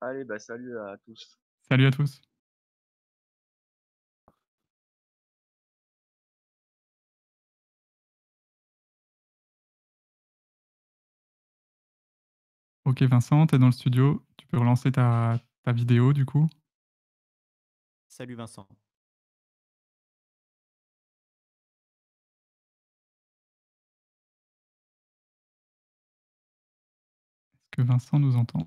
Allez, bah, salut à tous. Salut à tous. OK Vincent, tu es dans le studio, tu peux relancer ta ta vidéo du coup? Salut Vincent. Vincent nous entend?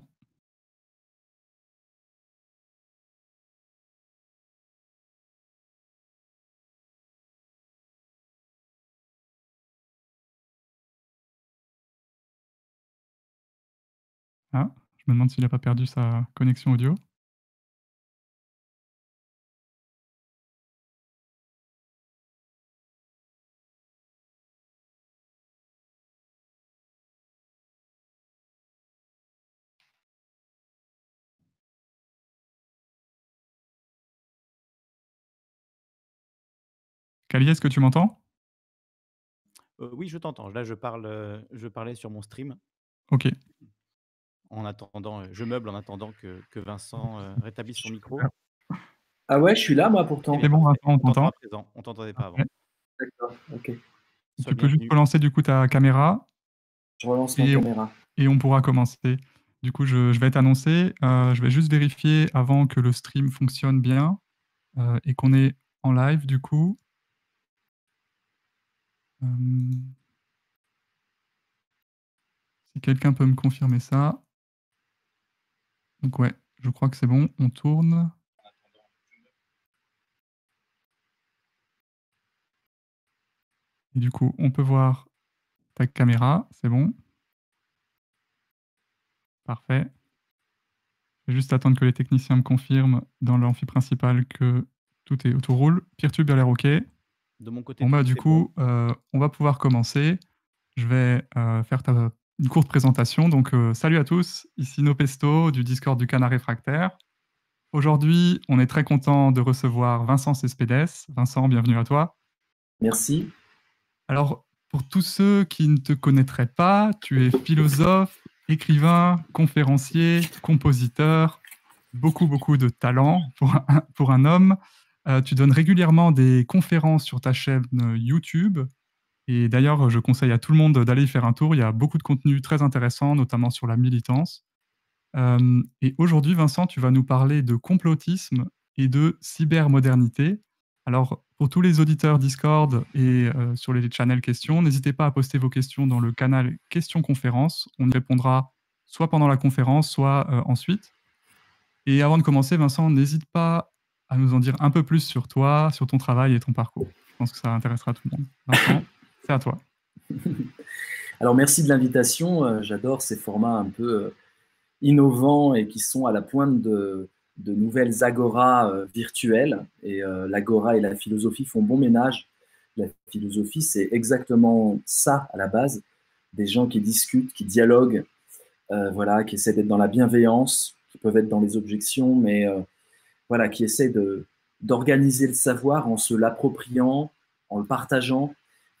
Ah, je me demande s'il a pas perdu sa connexion audio. Kali, est-ce que tu m'entends? Heu, oui, je t'entends. Là, je parle, heu, je parlais sur mon stream. OK. En attendant, heu, je meuble en attendant que que Vincent, rétablisse son micro. Ah ouais, je suis là moi pourtant. C'est bon. Vincent, on t'entend on t'entendait pas avant. D'accord, OK. Sois Tu peux juste relancer du coup ta caméra Je relance ma on caméra. et on pourra commencer. Du coup, je je vais t'annoncer, heu, je vais juste vérifier avant que le stream fonctionne bien, et qu'on est en live du coup. Hem si quelqu'un peut me confirmer ça. Donc ouais, je crois que c'est bon, on tourne. Et du coup, on peut voir ta caméra, c'est bon. Parfait. Je vais juste attendre que les techniciens me confirment dans l'amphi principal que tout est tout roule. Peertube a l'air OK. De mon côté, Bon bah du bon. coup, heu, on va pouvoir commencer. Je vais, heu, faire ta une courte présentation. Donc, heu, salut à tous, ici Nopesto du Discord du Canard Réfractaire. Aujourd'hui, on est très content de recevoir Vincent Cespedes. Vincent, bienvenue à toi. Merci. Alors, pour tous ceux qui ne te connaîtraient pas, tu es philosophe, écrivain, conférencier, compositeur, beaucoup, beaucoup de talent pour un pour un homme. Heu, tu donnes régulièrement des conférences sur ta chaîne YouTube et d'ailleurs, je conseille à tout le monde d'aller y faire un tour. Il y a beaucoup de contenus très intéressants, notamment sur la militance. Hem et aujourd'hui, Vincent, tu vas nous parler de complotisme et de cybermodernité. Alors, pour tous les auditeurs Discord et sur les channels questions, n'hésitez pas à poster vos questions dans le canal questions conférences. On y répondra soit pendant la conférence, soit, ensuite. Et avant de commencer, Vincent, n'hésite pas à nous en dire un peu plus sur toi, sur ton travail et ton parcours. Je pense que ça intéressera tout le monde. Vincent, c'est à toi. Alors merci de l'invitation, heu, j'adore ces formats un peu, heu, innovants et qui sont à la pointe de de nouvelles agoras, heu, virtuelles et l'agora et la philosophie font bon ménage. La philosophie, c'est exactement ça à la base, des gens qui discutent, qui dialoguent, voilà, qui essaient d'être dans la bienveillance, qui peuvent être dans les objections, mais voilà, qui essaient de d'organiser le savoir en se l'appropriant, en le partageant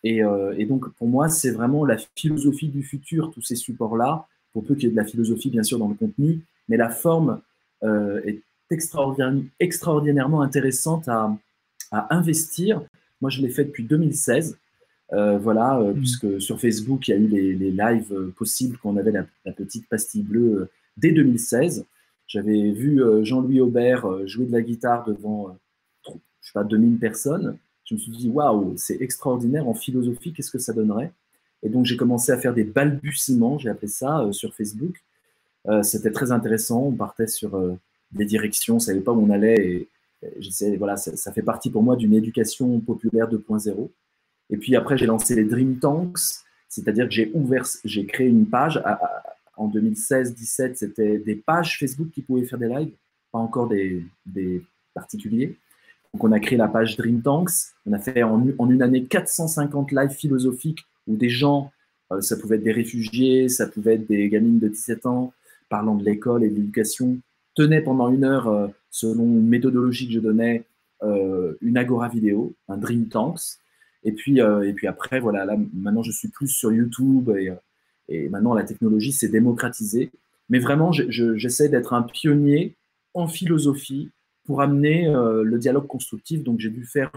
et heu et donc pour moi, c'est vraiment la philosophie du futur, tous ces supports-là, pour peu qu'il y ait de la philosophie bien sûr dans le contenu, mais la forme, heu, est extraordin extraordinairement intéressante à à investir. Moi, je l'ai fait depuis 2016, heu, voilà, Mmh. puisque sur Facebook, il y a eu les les lives, possibles quand on avait la la petite pastille bleue, dès 2016. J'avais vu, heu, Jean-Louis Aubert, heu, jouer de la guitare devant, tro je sais pas 2000 personnes. Je me suis dit: «Waouh, c'est extraordinaire en philosophie, qu'est-ce que ça donnerait?» et donc j'ai commencé à faire des balbutiements, j'ai appelé ça, sur Facebook. C'était très intéressant, on partait sur, des directions, on savait pas où on allait et voilà, ça fait partie pour moi d'une éducation populaire 2.0 et puis après, j'ai lancé les Dream Tanks, c'est-à-dire que j'ai ouvert j'ai créé une page à à en 2016-17, c'était des pages Facebook qui pouvaient faire des lives, pas encore des particuliers. Donc on a créé la page Dream Tanks, on a fait en une année 450 lives philosophiques où des gens, heu, ça pouvait être des réfugiés, ça pouvait être des gamines de 17 ans, parlant de l'école et de l'éducation, tenaient pendant 1 heure, heu, selon une méthodologie que je donnais, heu, une agora vidéo, un Dream Tanks et puis, et puis après voilà, là maintenant je suis plus sur YouTube et et maintenant la technologie s'est démocratisée. Mais vraiment, j'essaie d'être un pionnier en philosophie pour amener le dialogue constructif. Donc j'ai dû faire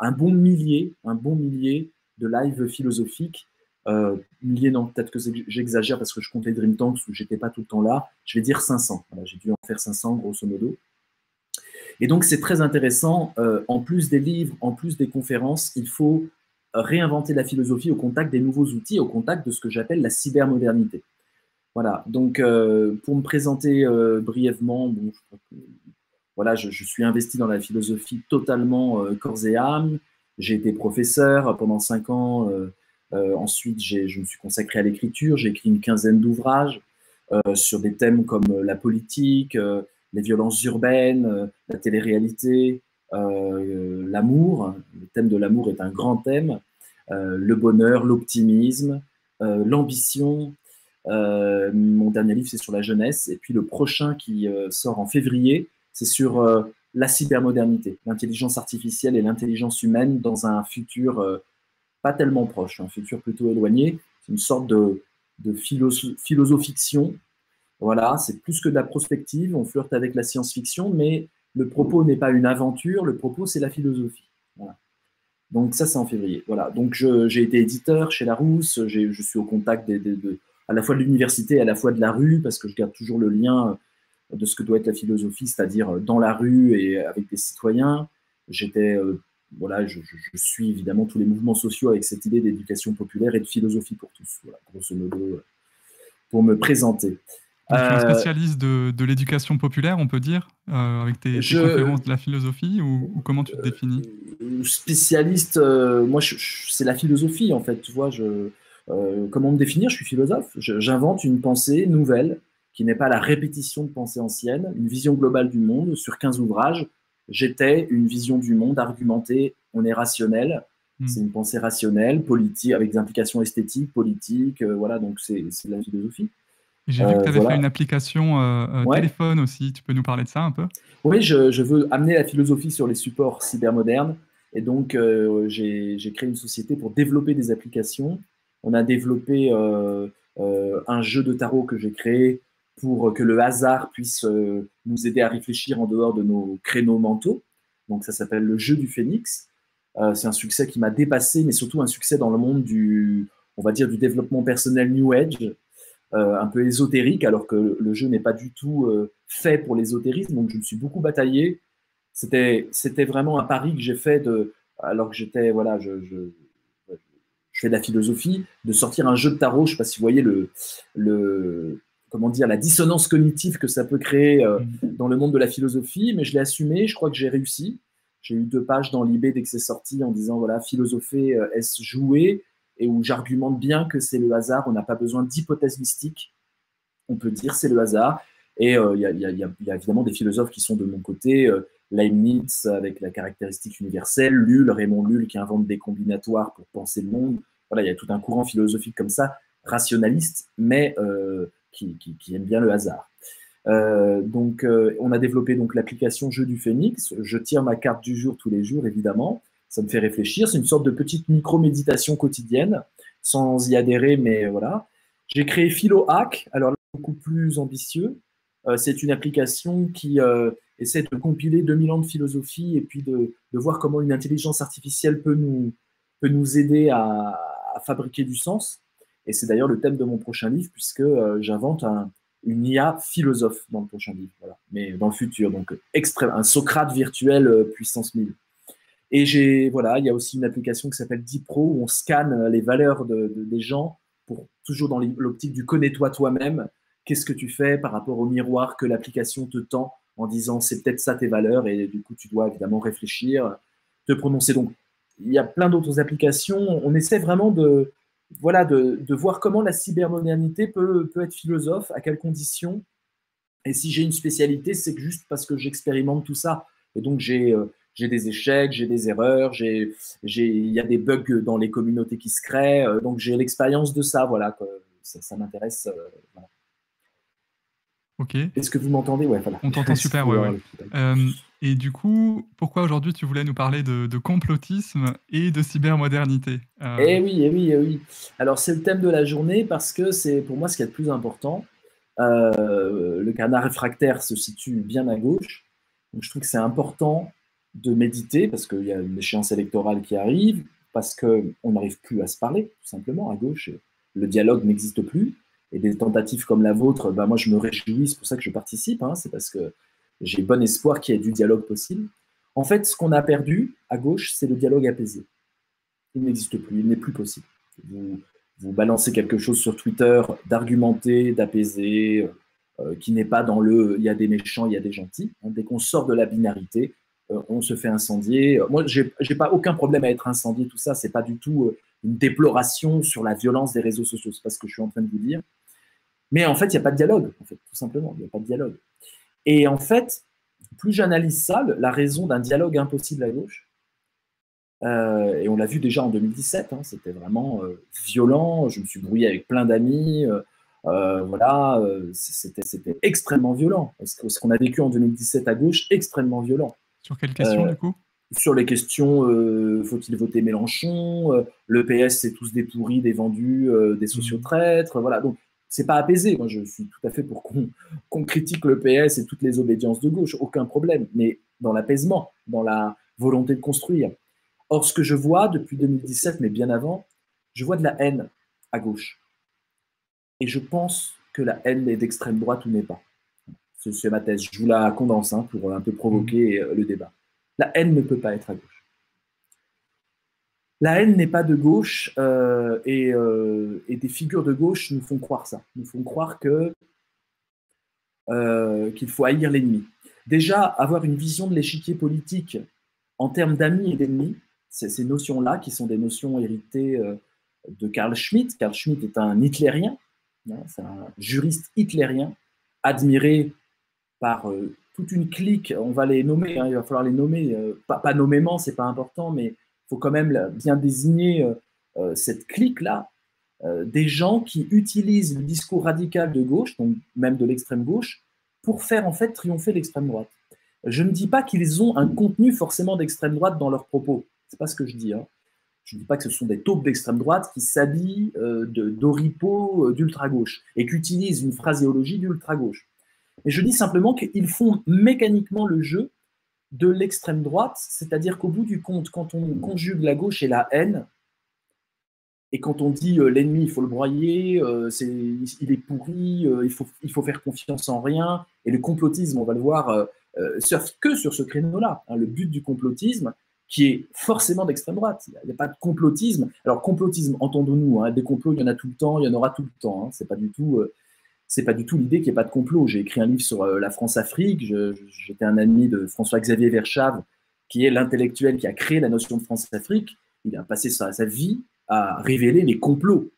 un bon millier, un bon millier de lives philosophiques. Euh, non, peut-être que j'exagère parce que je comptais Dream Tanks où j'étais pas tout le temps là. Je vais dire 500. j'ai dû en faire 500 grosso modo. Et donc c'est très intéressant. Euh, en plus des livres, en plus des conférences, il faut réinventer la philosophie au contact des nouveaux outils, au contact de ce que j'appelle la cybermodernité. Voilà. Donc euh, pour me présenter euh, brièvement, je, voilà, je, suis investi dans la philosophie totalement corps et âme. J'ai été professeur pendant cinq ans. ensuite, je me suis consacré à l'écriture. J'ai écrit une quinzaine d'ouvrages sur des thèmes comme la politique, les violences urbaines, euh, la télé-réalité, euh, l'amour. Le thème de l'amour est un grand thème. Euh, le bonheur, l'optimisme, l'ambition. mon dernier livre, c'est sur la jeunesse. Et puis le prochain qui sort en février, c'est sur la cybermodernité, l'intelligence artificielle et l'intelligence humaine dans un futur pas tellement proche, un futur plutôt éloigné. C'est une sorte de, de voilà, c'est plus que de la prospective, on flirte avec la science-fiction, mais le propos n'est pas une aventure, le propos c'est la philosophie. Donc ça c'est en février. Voilà. Donc j'ai été éditeur chez Larousse, je suis au contact à la fois de l'université à la fois de la rue, parce que je garde toujours le lien de ce que doit être la philosophie, c'est-à-dire dans la rue et avec des citoyens. J'étais, euh, voilà, je, suis évidemment tous les mouvements sociaux avec cette idée d'éducation populaire et de philosophie pour tous, voilà, grosso modo, pour me présenter. Tu es un euh, spécialiste de, l'éducation populaire, on peut dire, euh, avec tes, conférences de la philosophie, ou, comment tu te définis? euh, Spécialiste, moi, c'est la philosophie, en fait. Tu vois, je, comment me définir? Je suis philosophe. J'invente une pensée nouvelle qui n'est pas la répétition de pensées anciennes, une vision globale du monde sur 15 ouvrages. J'étais une vision du monde argumentée, on est rationnel. Hmm. C'est une pensée rationnelle, politique, avec des implications esthétiques, politiques, voilà, donc c'est de la philosophie. J'ai vu que tu avais fait une application euh, euh, téléphone aussi. Tu peux nous parler de ça un peu? Oui, je, veux amener la philosophie sur les supports cybermodernes. Et donc, euh, j'ai créé une société pour développer des applications. On a développé un jeu de tarot que j'ai créé pour que le hasard puisse nous aider à réfléchir en dehors de nos créneaux mentaux. Donc, ça s'appelle le jeu du phénix. C'est un succès qui m'a dépassé, mais surtout un succès dans le monde du, on va dire, du développement personnel New Age euh, un peu ésotérique, alors que le jeu n'est pas du tout euh, fait pour l'ésotérisme. Donc je me suis beaucoup bataillé. C'était, c'était vraiment un pari que j'ai fait de, alors que j'étais, voilà, je, je, je, fais de la philosophie, de sortir un jeu de tarot. Je ne sais pas si vous voyez le, le, comment dire, la dissonance cognitive que ça peut créer euh, mm-hmm. dans le monde de la philosophie, mais je l'ai assumé. Je crois que j'ai réussi. J'ai eu deux pages dans l'IB dès que c'est sorti en disant voilà, philosopher, est-ce jouer? Et où j'argumente bien que c'est le hasard. On n'a pas besoin d'hypothèses mystiques. On peut dire c'est le hasard. Et euh, il y, a évidemment des philosophes qui sont de mon côté. Euh, Leibniz avec la caractéristique universelle, Lull, Raymond Lull qui invente des combinatoires pour penser le monde. Voilà, il y a tout un courant philosophique comme ça, rationaliste, mais euh, qui, aime bien le hasard. donc, on a développé donc l'application Jeu du Phénix. Je tire ma carte du jour tous les jours, évidemment ça me fait réfléchir. C'est une sorte de petite micro-méditation quotidienne, sans y adhérer, mais voilà. J'ai créé PhiloHack, alors là, beaucoup plus ambitieux. Euh, c'est une application qui euh, essaie de compiler 2000 ans de philosophie et puis de, voir comment une intelligence artificielle peut nous, peut nous aider à, fabriquer du sens. Et c'est d'ailleurs le thème de mon prochain livre, puisque euh, j'invente un, une IA philosophe dans le prochain livre, mais dans le futur, donc extrême, un Socrate virtuel puissance 1000. Et j'ai, voilà, il y a aussi une application qui s'appelle DeepPro où on scanne les valeurs de, des gens pour toujours dans l'optique du connais-toi toi-même. Qu'est-ce que tu fais par rapport au miroir que l'application te tend en disant c'est peut-être ça tes valeurs et du coup tu dois évidemment réfléchir, te prononcer. Donc il y a plein d'autres applications. On essaie vraiment de, voilà, de, de voir comment la cybermodernité peut, peut être philosophe, à quelles conditions. Et si j'ai une spécialité, c'est juste parce que j'expérimente tout ça. Et donc j'ai euh, j'ai des échecs, j'ai des erreurs, j'ai, il y a des bugs dans les communautés qui se créent. Euh, donc j'ai l'expérience de ça, voilà. Ça, m'intéresse. Euh, ok. Est-ce que vous m'entendez? Ouais, On t'entend super, ouais. ouais. Euh, et du coup, pourquoi aujourd'hui tu voulais nous parler de, complotisme et de cybermodernité Eh oui, eh oui, eh oui. Alors c'est le thème de la journée parce que c'est pour moi ce qui est le plus important. Euh, le canard réfractaire se situe bien à gauche. Donc je trouve que c'est important de méditer parce qu'il y a une échéance électorale qui arrive, parce qu'on n'arrive plus à se parler, tout simplement, à gauche. Le dialogue n'existe plus. Et des tentatives comme la vôtre, ben moi je me réjouis, c'est pour ça que je participe, hein, c'est parce que j'ai bon espoir qu'il y ait du dialogue possible. En fait, ce qu'on a perdu à gauche, c'est le dialogue apaisé. Il n'existe plus, il n'est plus possible. Vous, vous balancez quelque chose sur Twitter d'argumenter, d'apaiser, euh, qui n'est pas dans le il y a des méchants, il y a des gentils. Hein. dès qu'on sort de la binarité, on se fait incendier. Moi, j'ai pas aucun problème à être incendié, tout ça. C'est pas du tout euh, une déploration sur la violence des réseaux sociaux. C'est pas ce que je suis en train de vous dire. Mais en fait, il n'y a pas de dialogue, tout simplement. Il n'y a pas de dialogue. Et en fait, plus j'analyse ça, la raison d'un dialogue impossible à gauche, euh, et on l'a vu déjà en 2017, hein, c'était vraiment euh, violent. Je me suis brouillé avec plein d'amis. Euh, voilà, c'était extrêmement violent. Ce qu'on a vécu en 2017 à gauche, extrêmement violent. Sur quelles questions, du coup? Sur les questions faut-il voter Mélenchon? Le PS, c'est tous des pourris, des vendus, des mmh. sociotraîtres. Voilà, donc c'est pas apaisé. Moi, je suis tout à fait pour qu'on critique le PS et toutes les obédiences de gauche, aucun problème. Mais dans l'apaisement, dans la volonté de construire. Or, ce que je vois depuis 2017, mais bien avant, je vois de la haine à gauche. Et je pense que la haine est d'extrême droite ou n'est pas. C'est ma thèse. Je vous la condense hein, pour un peu provoquer mmh. le débat. La haine ne peut pas être à gauche. La haine n'est pas de gauche euh, euh, et, des figures de gauche nous font croire ça. Nous font croire que euh, qu'il faut haïr l'ennemi. Déjà, avoir une vision de l'échiquier politique en termes d'amis et d'ennemis, c'est ces notions-là qui sont des notions héritées de Karl Schmitt. Karl Schmitt est un hitlérien, hein, c'est un juriste hitlérien, admiré par toute une clique, on va les nommer, hein, il va falloir les nommer, pas, pas nommément, c'est pas important, mais faut quand même bien désigner euh, euh, cette clique-là, euh, des gens qui utilisent le discours radical de gauche, donc même de l'extrême gauche, pour faire en fait triompher l'extrême droite. Je ne dis pas qu'ils ont un contenu forcément d'extrême droite dans leurs propos. C'est pas ce que je dis. Hein. Je ne dis pas que ce sont des taupes d'extrême droite qui s'habillent d'oripeaux d'ultra gauche et qui utilisent une phraséologie d'ultra gauche. Mais je dis simplement qu'ils font mécaniquement le jeu de l'extrême droite, c'est-à-dire qu'au bout du compte, quand on conjugue la gauche et la haine, et quand on dit euh, l'ennemi, il faut le broyer, euh, il est pourri, euh, il, faut, il faut faire confiance en rien, et le complotisme, on va le voir, surfe que sur ce créneau-là. Hein, le but du complotisme, qui est forcément d'extrême droite. Il n'y a, pas de complotisme. Alors, complotisme, entendons-nous, hein, des complots, il y en a tout le temps, il y en aura tout le temps. Hein, c'est pas du tout c'est pas du tout l'idée qu'il n'y ait pas de complot. J'ai écrit un livre sur euh, la France-Afrique. J'étais un ami de François-Xavier Verschave, qui est l'intellectuel qui a créé la notion de France-Afrique. Il a passé sa, vie à révéler les complots.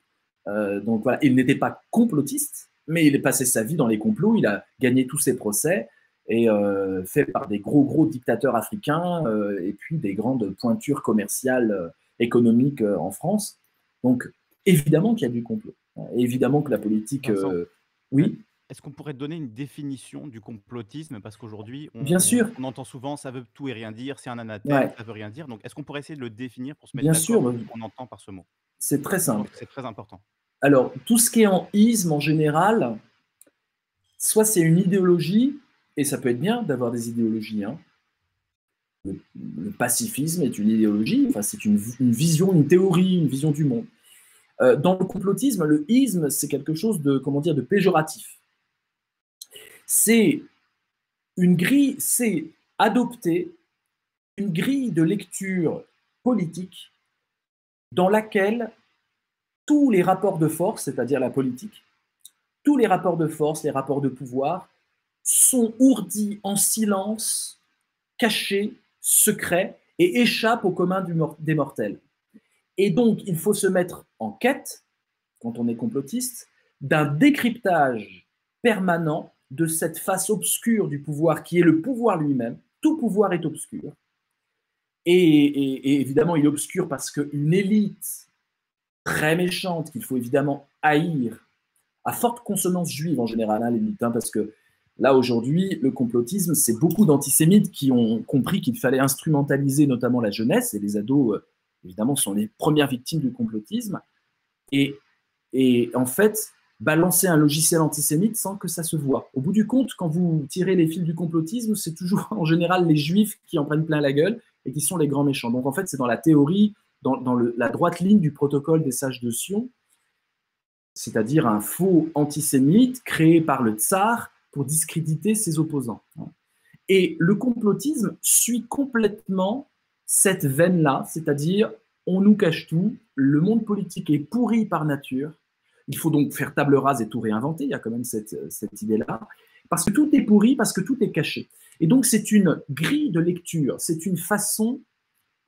Euh, donc voilà, il n'était pas complotiste, mais il a passé sa vie dans les complots. Il a gagné tous ses procès et euh, fait par des gros gros dictateurs africains et puis des grandes pointures commerciales, économiques en France. Donc évidemment qu'il y a du complot. Évidemment que la politique oui. Est-ce qu'on pourrait donner une définition du complotisme? Parce qu'aujourd'hui, on, Bien sûr. on, entend souvent ça veut tout et rien dire, c'est un anathème, ça veut rien dire. Donc, est-ce qu'on pourrait essayer de le définir pour se mettre Bien sûr. qu'on entend par ce mot? C'est très simple. C'est très important. Alors, tout ce qui est en isme en général, soit c'est une idéologie, et ça peut être bien d'avoir des idéologies. Hein. Le, pacifisme est une idéologie, enfin, c'est une, vision, une théorie, une vision du monde. Euh, dans le complotisme, le isme, c'est quelque chose de, comment dire, de péjoratif. C'est une grille, c'est adopter une grille de lecture politique dans laquelle tous les rapports de force, c'est-à-dire la politique, tous les rapports de force, les rapports de pouvoir, sont ourdis en silence, cachés, secrets, et échappent au commun des mortels. Et donc, il faut se mettre en quête, quand on est complotiste, d'un décryptage permanent de cette face obscure du pouvoir qui est le pouvoir lui-même. Tout pouvoir est obscur. Et, évidemment, il est obscur parce qu'une élite très méchante, qu'il faut évidemment haïr, à forte consonance juive en général, hein, l'élite, hein, parce que là aujourd'hui, le complotisme, c'est beaucoup d'antisémites qui ont compris qu'il fallait instrumentaliser notamment la jeunesse et les ados euh, évidemment, sont les premières victimes du complotisme. Et, et en fait, balancer un logiciel antisémite sans que ça se voit. Au bout du compte, quand vous tirez les fils du complotisme, c'est toujours en général les juifs qui en prennent plein la gueule et qui sont les grands méchants. Donc en fait, c'est dans la théorie, dans, la droite ligne du protocole des sages de Sion, c'est-à-dire un faux antisémite créé par le tsar pour discréditer ses opposants. Et le complotisme suit complètement cette veine-là, c'est-à-dire on nous cache tout, le monde politique est pourri par nature, il faut donc faire table rase et tout réinventer, il y a quand même cette, idée-là, parce que tout est pourri, parce que tout est caché. Et donc c'est une grille de lecture, c'est une façon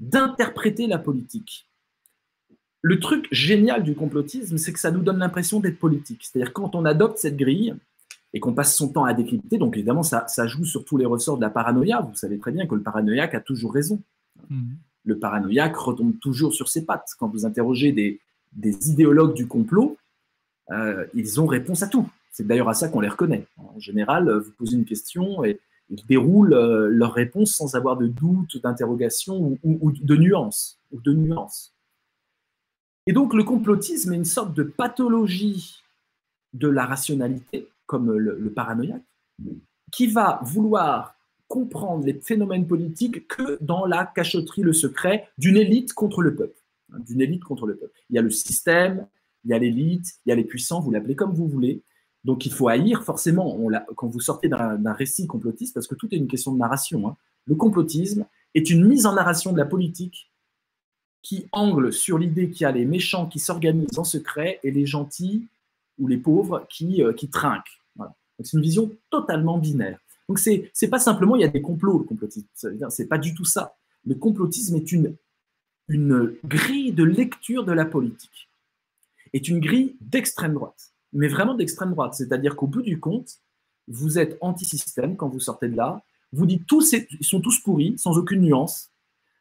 d'interpréter la politique. Le truc génial du complotisme, c'est que ça nous donne l'impression d'être politique. C'est-à-dire quand on adopte cette grille et qu'on passe son temps à décrypter, donc évidemment ça, joue sur tous les ressorts de la paranoïa. Vous savez très bien que le paranoïaque a toujours raison. Mmh le paranoïaque retombe toujours sur ses pattes. Quand vous interrogez des, idéologues du complot, euh, ils ont réponse à tout. C'est d'ailleurs à ça qu'on les reconnaît. En général, vous posez une question et ils déroulent euh, leur réponse sans avoir de doute, d'interrogation. Ou de nuance. Et donc le complotisme est une sorte de pathologie de la rationalité, comme le paranoïaque, qui va vouloir comprendre les phénomènes politiques que dans la cachotterie, le secret d'une élite contre le peuple. Hein, d'une élite contre le peuple. Il y a le système, il y a l'élite, il y a les puissants, vous l'appelez comme vous voulez. Donc il faut haïr forcément, quand vous sortez d'un récit complotiste, parce que tout est une question de narration, hein. le complotisme est une mise en narration de la politique qui angle sur l'idée qu'il y a les méchants qui s'organisent en secret et les gentils ou les pauvres qui, euh, qui trinquent. C'est une vision totalement binaire. Donc c'est n'est pas simplement il y a des complots, le complotisme. C'est pas du tout ça. Le complotisme est une, une grille de lecture de la politique, est une grille d'extrême droite, mais vraiment d'extrême droite. C'est-à-dire qu'au bout du compte, vous êtes anti-système quand vous sortez de là. Vous dites tous, ils sont tous pourris, sans aucune nuance.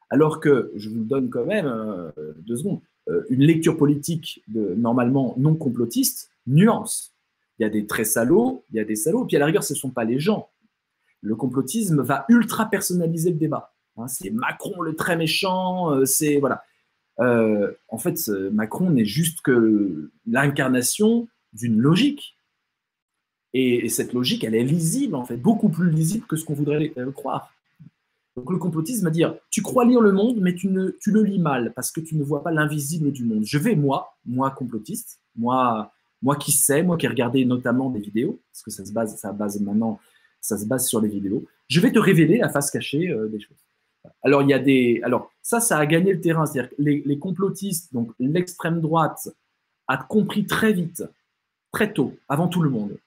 Alors que, je vous donne quand même euh, deux secondes, euh, une lecture politique normalement non complotiste, nuance. Il y a des très salauds, il y a des salauds, puis à la rigueur, ce ne sont pas les gens, le complotisme va ultra personnaliser le débat. Hein, c'est Macron le très méchant, euh, c'est voilà. Euh, en fait, Macron n'est juste que l'incarnation d'une logique. Et, cette logique, elle est lisible, en fait, beaucoup plus lisible que ce qu'on voudrait euh, croire. Donc le complotisme va dire, tu crois lire le monde, mais tu, tu le lis mal, parce que tu ne vois pas l'invisible du monde. Je vais, moi, moi complotiste, moi, moi qui sais, moi qui ai regardé notamment des vidéos, parce que ça se base, ça base maintenant ça se base sur les vidéos. Je vais te révéler la face cachée euh, des choses. Alors, il y a des. Alors, ça, ça a gagné le terrain. C'est-à-dire que les, complotistes, donc l'extrême droite, a compris très vite, très tôt, avant tout le monde,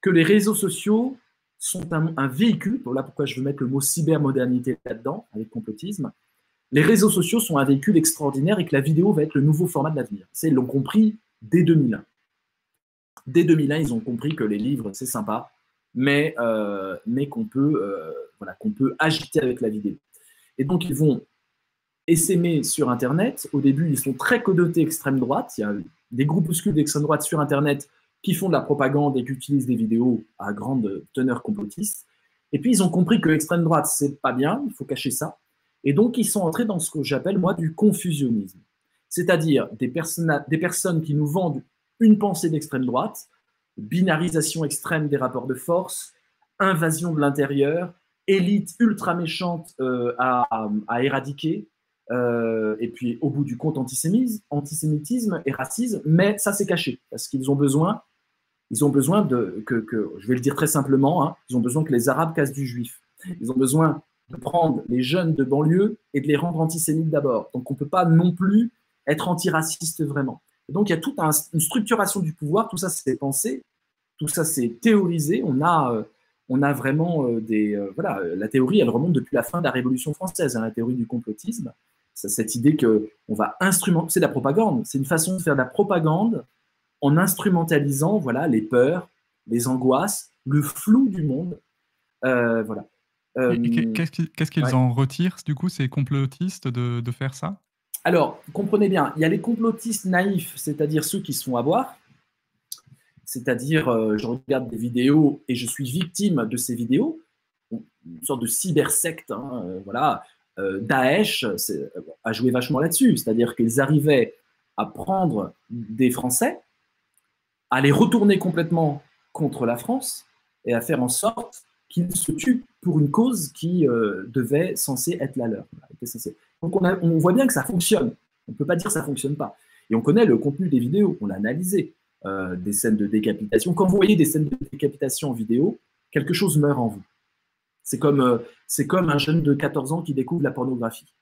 que les réseaux sociaux sont un, véhicule. Voilà pourquoi je veux mettre le mot cybermodernité là-dedans, avec complotisme. Les réseaux sociaux sont un véhicule extraordinaire et que la vidéo va être le nouveau format de l'avenir. Ils l'ont compris dès 2001. Dès 2001, ils ont compris que les livres, c'est sympa, mais, euh, mais qu'on peut, euh, voilà, peut agiter avec la vidéo. Et donc, ils vont essaimer sur Internet. Au début, ils sont très codotés extrême droite. Il y a des groupuscules d'extrême droite sur Internet qui font de la propagande et qui utilisent des vidéos à grande teneur complotiste. Et puis, ils ont compris que l'extrême droite, c'est pas bien, il faut cacher ça. Et donc, ils sont entrés dans ce que j'appelle, moi, du confusionnisme. C'est-à-dire des, des personnes qui nous vendent une pensée d'extrême droite, binarisation extrême des rapports de force, invasion de l'intérieur, élite ultra méchante euh, à, éradiquer, euh, et puis au bout du compte antisémitisme, et racisme, mais ça c'est caché, parce qu'ils ont besoin, ils ont besoin de, que, je vais le dire très simplement, hein, ils ont besoin que les Arabes cassent du juif. Ils ont besoin de prendre les jeunes de banlieue et de les rendre antisémites d'abord. Donc on ne peut pas non plus être antiraciste vraiment donc, il y a toute une structuration du pouvoir, tout ça c'est pensé, tout ça c'est théorisé. On a, euh, on a vraiment euh, des. Euh, voilà, la théorie, elle remonte depuis la fin de la Révolution française, hein, la théorie du complotisme. C'est cette idée qu'on va instrumenter. C'est de la propagande, c'est une façon de faire de la propagande en instrumentalisant voilà, les peurs, les angoisses, le flou du monde. voilà. Qu'est-ce qu'ils en retirent, du coup, ces complotistes, de, de faire ça? Alors, comprenez bien, il y a les complotistes naïfs, c'est-à-dire ceux qui se font avoir, c'est-à-dire euh, je regarde des vidéos et je suis victime de ces vidéos, une sorte de cybersecte, hein, euh, voilà. Euh, Daesh a joué vachement là-dessus, c'est-à-dire qu'ils arrivaient à prendre des Français, à les retourner complètement contre la France et à faire en sorte qu'ils se tuent pour une cause qui devait censée être la leur. Donc on, voit bien que ça fonctionne. On ne peut pas dire que ça ne fonctionne pas. Et on connaît le contenu des vidéos, on l'a analysé, euh, des scènes de décapitation. Quand vous voyez des scènes de décapitation en vidéo, quelque chose meurt en vous. C'est comme, euh, comme un jeune de 14 ans qui découvre la pornographie.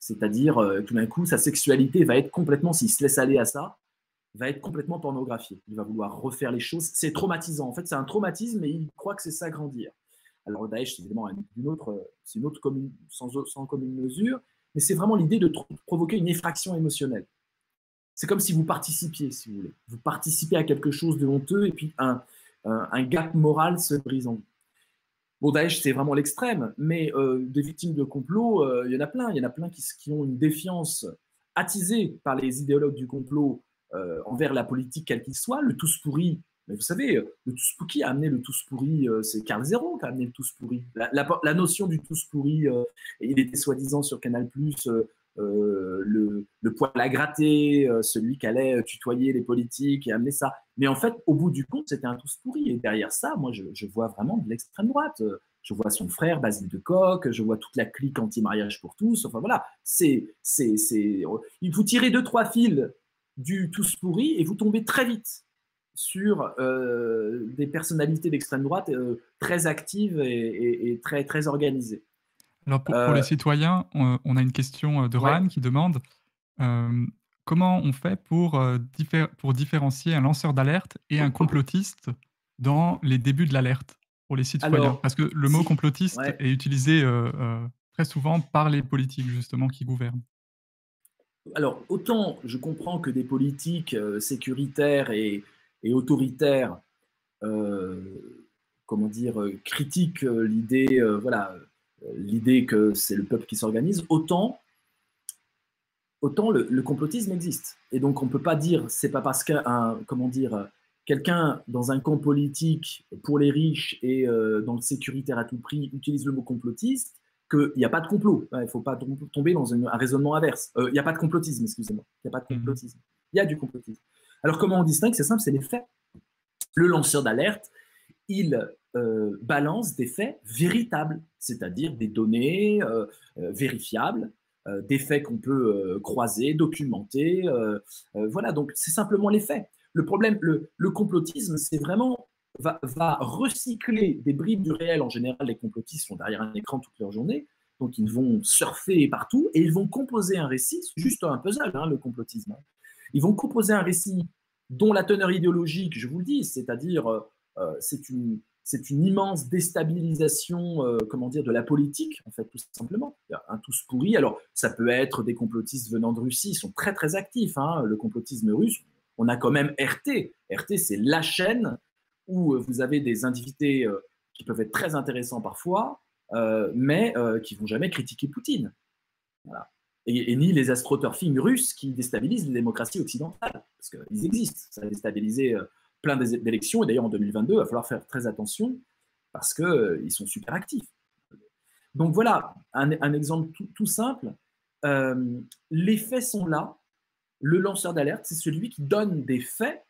C'est-à-dire, tout d'un coup, sa sexualité va être complètement, s'il se laisse aller à ça, va être complètement pornographié. Il va vouloir refaire les choses. C'est traumatisant. En fait, c'est un traumatisme et il croit que c'est ça grandir. Alors, Daesh, c'est évidemment une autre, c'est une autre commune, sans, sans commune mesure, mais c'est vraiment l'idée de provoquer une effraction émotionnelle. C'est comme si vous participiez, si vous voulez. Vous participez à quelque chose de honteux et puis un, gap moral se brise. Bon, Daesh, c'est vraiment l'extrême, mais euh, des victimes de complot, euh, il y en a plein. Il y en a plein qui, ont une défiance attisée par les idéologues du complot euh, envers la politique quel qu'il soit, le tous pourri. Mais vous savez, le tous pourri qui a amené le tous pourri euh, C'est Carl Zéro qui a amené le tous pourri. La, notion du tous pourri, euh, il était soi-disant sur Canal+, le, le, poil à gratter, celui qui allait tutoyer les politiques et amener ça. Mais en fait, au bout du compte, c'était un tous pourri. Et derrière ça, moi, je, vois vraiment de l'extrême droite. Je vois son frère, Basile de Coq, je vois toute la clique anti-mariage pour tous. Enfin voilà, c'est, c'est, faut tirer deux, trois fils du tous pourri et vous tombez très vite sur euh, des personnalités d'extrême droite euh, très actives et, très, très organisées. Alors pour, les euh, citoyens, on, a une question de Ran qui demande comment on fait pour, pour différencier un lanceur d'alerte et un complotiste dans les débuts de l'alerte pour les citoyens? Parce que le mot complotiste est utilisé très souvent par les politiques justement qui gouvernent. Alors, autant je comprends que des politiques sécuritaires et, autoritaires, euh, comment dire, euh, critiquent l'idée, voilà, l'idée que c'est le peuple qui s'organise, autant, autant le, complotisme existe. Et donc, on ne peut pas dire, c'est pas parce qu'un, comment dire, quelqu'un dans un camp politique pour les riches et dans le sécuritaire à tout prix utilise le mot complotiste qu'il n'y a pas de complot. Il ne faut pas tomber dans un raisonnement inverse. Euh, il n'y a pas de complotisme, excusez-moi. Il n'y a pas de mhm. complotisme. Il y a du complotisme. Alors, comment on distingue C'est simple, c'est les faits. Le lanceur d'alerte, il euh, balance des faits véritables, c'est-à-dire des données euh, vérifiables, des faits qu'on peut croiser, documenter. voilà, donc c'est simplement les faits. Le problème, le complotisme, c'est vraiment va, recycler des bribes du réel. En général, les complotistes sont derrière un écran toute leur journée, donc ils vont surfer partout et ils vont composer un récit, juste un puzzle, hein, le complotisme. Hein. Ils vont composer un récit dont la teneur idéologique, je vous le dis, c'est-à-dire euh, euh, c'est une, immense déstabilisation, euh, comment dire, de la politique, en fait, tout simplement. Un tous pourri. Alors, ça peut être des complotistes venant de Russie, ils sont très très actifs. Hein, le complotisme russe, on a quand même RT. RT, c'est la chaîne où vous avez des euh, qui peuvent être très intéressants parfois, mais qui vont jamais critiquer Poutine. Et, ni les astroturfing russes qui déstabilisent les démocraties occidentales, parce qu'ils existent. Ça a déstabilisé plein d'élections, et d'ailleurs en 2022, il va falloir faire très attention, parce qu'ils sont super actifs. Donc voilà, un, exemple tout, simple. les faits sont là. Le lanceur d'alerte, c'est celui qui donne des faits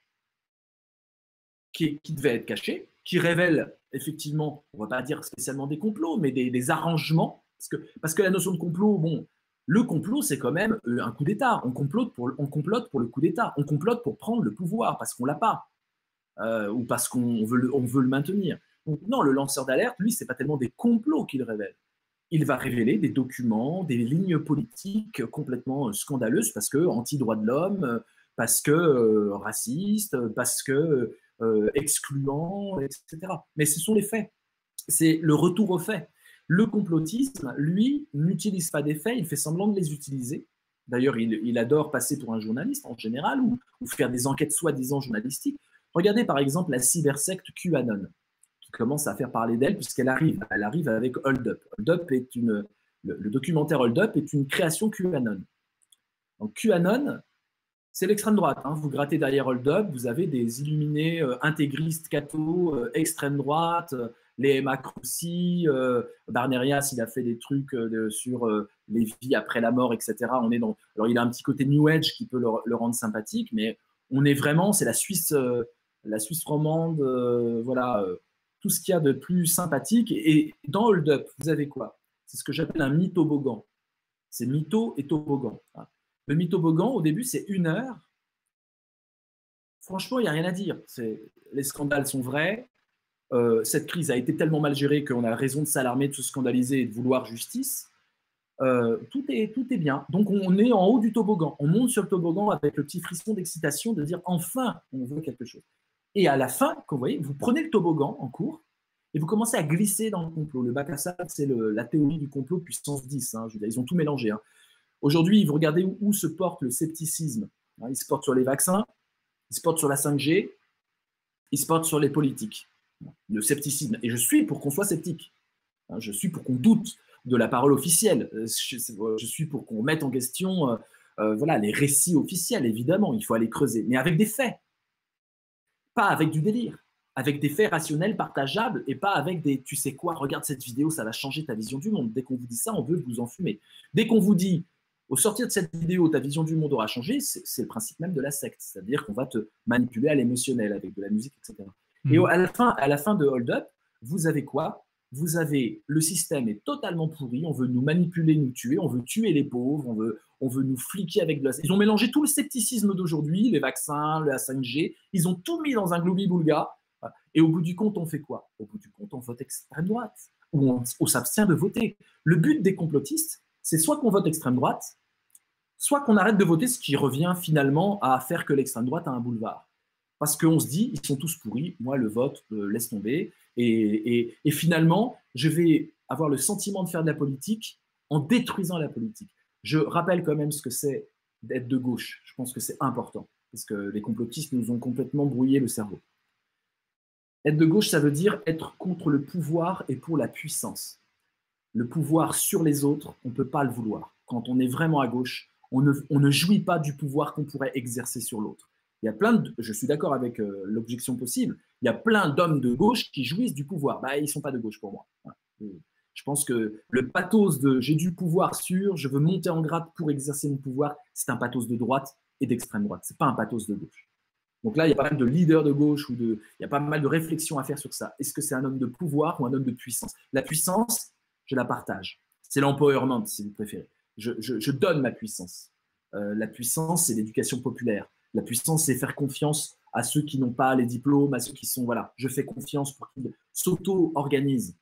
qui, devait être caché, qui révèle effectivement, on ne va pas dire spécialement des complots, mais des, arrangements. Parce que, parce que la notion de complot, bon, le complot, c'est quand même euh, un coup d'État. On complote, pour, le coup d'État. On complote pour prendre le pouvoir parce qu'on l'a pas. Euh, ou parce qu'on veut, le, maintenir. Non, le lanceur d'alerte, lui, c'est pas tellement des complots qu'il révèle. Il va révéler des documents, des lignes politiques complètement scandaleuses parce que anti-droit de l'homme, parce que euh, raciste, parce que euh, excluant, etc. Mais ce sont les faits. C'est le retour aux faits. Le complotisme, lui, n'utilise pas des faits, il fait semblant de les utiliser. D'ailleurs, il, adore passer pour un journaliste en général ou, faire des enquêtes soi-disant journalistiques. Regardez par exemple la cybersecte QAnon, qui commence à faire parler d'elle puisqu'elle arrive. Elle arrive avec Hold Up. Hold Up est une, le, documentaire Hold Up est une création QAnon. Donc QAnon, c'est l'extrême droite. Hein. Vous grattez derrière Hold Up, vous avez des illuminés euh, intégristes, cathos, euh, extrême droite, euh, les Macroussi, Barnerias, il a fait des trucs sur les vies après la mort, etc. On est dans... Alors, il a un petit côté New Age qui peut le, rendre sympathique, mais on est vraiment, c'est la Suisse, la Suisse romande, voilà, tout ce qu'il y a de plus sympathique. Et dans Hold Up, vous avez quoi? C'est ce que j'appelle un mythobogan. C'est mytho et toboggan. Hein. Le mythobogan, au début, c'est une heure. Franchement, il n'y a rien à dire. Les scandales sont vrais. Euh, cette crise a été tellement mal gérée qu'on a raison de s'alarmer, de se scandaliser et de vouloir justice. Euh, tout, est, tout est bien. Donc on est en haut du toboggan. On monte sur le toboggan avec le petit frisson d'excitation de dire enfin on veut quelque chose. Et à la fin, vous voyez, vous prenez le toboggan en cours et vous commencez à glisser dans le complot. Le bac à sable, c'est la théorie du complot puissance 10. Hein, ils ont tout mélangé. Hein. Aujourd'hui, vous regardez où, se porte le scepticisme. Hein. il se porte sur les vaccins, il se porte sur la 5G, il se porte sur les politiques. Le scepticisme. Et je suis pour qu'on soit sceptique. je suis pour qu'on doute de la parole officielle. Euh, je, suis pour qu'on mette en question euh, euh, voilà, les récits officiels, évidemment. Il faut aller creuser, mais avec des faits. Pas avec du délire avec des faits rationnels partageables et pas avec des tu sais quoi, regarde cette vidéo, ça va changer ta vision du monde. Dès qu'on vous dit ça, on veut vous enfumer. Dès qu'on vous dit au sortir de cette vidéo, ta vision du monde aura changé, c'est le principe même de la secte. C'est-à-dire qu'on va te manipuler à l'émotionnel avec de la musique, etc. Et hmm. à la, fin, à la fin de Hold Up, vous avez quoi? Vous avez le système est totalement pourri, on veut nous manipuler, nous tuer, on veut tuer les pauvres, on veut, on veut nous fliquer avec de la... Ils ont mélangé tout le scepticisme d'aujourd'hui, les vaccins, le 5G, ils ont tout mis dans un gloubi-boulga et au bout du compte, on fait quoi? Au bout du compte, on vote extrême droite, ou on, s'abstient de voter. Le but des complotistes, c'est soit qu'on vote extrême droite, soit qu'on arrête de voter, ce qui revient finalement à faire que l'extrême droite a un boulevard. Parce qu'on se dit, ils sont tous pourris, moi le vote, euh, laisse tomber. Et, et, finalement, je vais avoir le sentiment de faire de la politique en détruisant la politique. Je rappelle quand même ce que c'est d'être de gauche. Je pense que c'est important, parce que les complotistes nous ont complètement brouillé le cerveau. Être de gauche, ça veut dire être contre le pouvoir et pour la puissance. Le pouvoir sur les autres, on ne peut pas le vouloir. Quand on est vraiment à gauche, on ne, jouit pas du pouvoir qu'on pourrait exercer sur l'autre. Il y a plein de, je suis d'accord avec euh, l'objection possible, il y a plein d'hommes de gauche qui jouissent du pouvoir. Bah, ils ne sont pas de gauche pour moi. Je pense que le pathos de j'ai du pouvoir sur, je veux monter en grade pour exercer mon pouvoir, c'est un pathos de droite et d'extrême droite. Ce n'est pas un pathos de gauche. Donc là, il y a pas mal de leaders de gauche ou de, il y a pas mal de réflexions à faire sur ça. Est-ce que c'est un homme de pouvoir ou un homme de puissance? La puissance, je la partage. C'est l'empowerment, si vous préférez. Je, donne ma puissance. Euh, la puissance, c'est l'éducation populaire. La puissance, c'est faire confiance à ceux qui n'ont pas les diplômes, à ceux qui sont, voilà, je fais confiance pour qu'ils s'auto-organisent.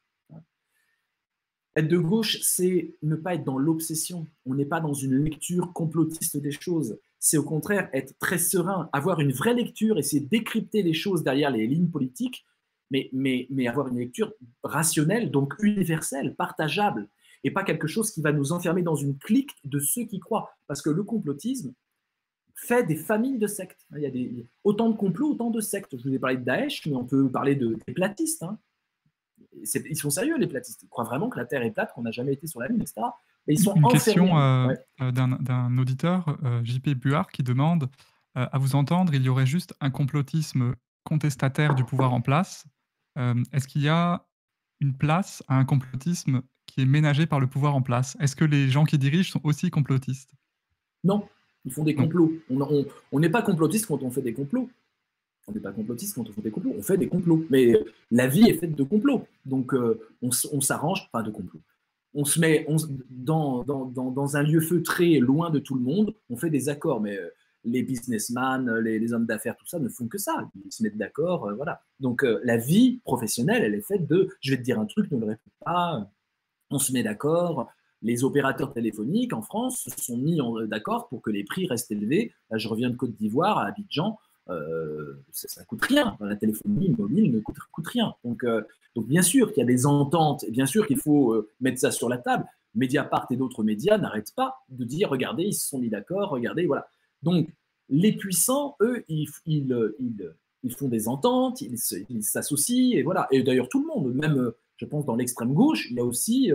Être de gauche, c'est ne pas être dans l'obsession. On n'est pas dans une lecture complotiste des choses c'est au contraire être très serein, avoir une vraie lecture, essayer de décrypter les choses derrière les lignes politiques, mais, mais, mais avoir une lecture rationnelle, donc universelle, partageable, et pas quelque chose qui va nous enfermer dans une clique de ceux qui croient. Parce que le complotisme fait des familles de sectes. Il y a des, autant de complots, autant de sectes. Je vous ai parlé de Daesh, mais on peut parler de, des platistes. Hein. Ils sont sérieux, les platistes. Ils croient vraiment que la Terre est plate, qu'on n'a jamais été sur la Lune, etc. Une question euh, euh, d'un auditeur, euh, JP Buard, qui demande À vous entendre, il y aurait juste un complotisme contestataire du pouvoir en place. Est-ce qu'il y a une place à un complotisme qui est ménagé par le pouvoir en place? Est-ce que les gens qui dirigent sont aussi complotistes? Non, ils font des complots. On n'est pas complotiste quand on fait des complots. On n'est pas complotiste quand on fait des complots. On fait des complots. Mais la vie est faite de complots. Donc on, on s'arrange, pas de complots on se met dans, dans, un lieu feutré, loin de tout le monde, on fait des accords, mais euh, les businessmen, les, hommes d'affaires, tout ça ne font que ça. Ils se mettent d'accord, euh, voilà. Donc euh, la vie professionnelle, elle est faite de, je vais te dire un truc, ne le répète pas, on se met d'accord. Les opérateurs téléphoniques en France se sont mis d'accord pour que les prix restent élevés. Là, je reviens de Côte d'Ivoire, à Abidjan, euh, ça, ne coûte rien. La téléphonie mobile ne coûte, rien. Donc, euh, donc, bien sûr qu'il y a des ententes, bien sûr qu'il faut euh, mettre ça sur la table. Mediapart et d'autres médias n'arrêtent pas de dire regardez, ils se sont mis d'accord, regardez, voilà. Donc, les puissants, eux, ils, ils, ils, font des ententes, ils s'associent, et voilà. Et d'ailleurs, tout le monde, même, je pense, dans l'extrême gauche, il y a aussi,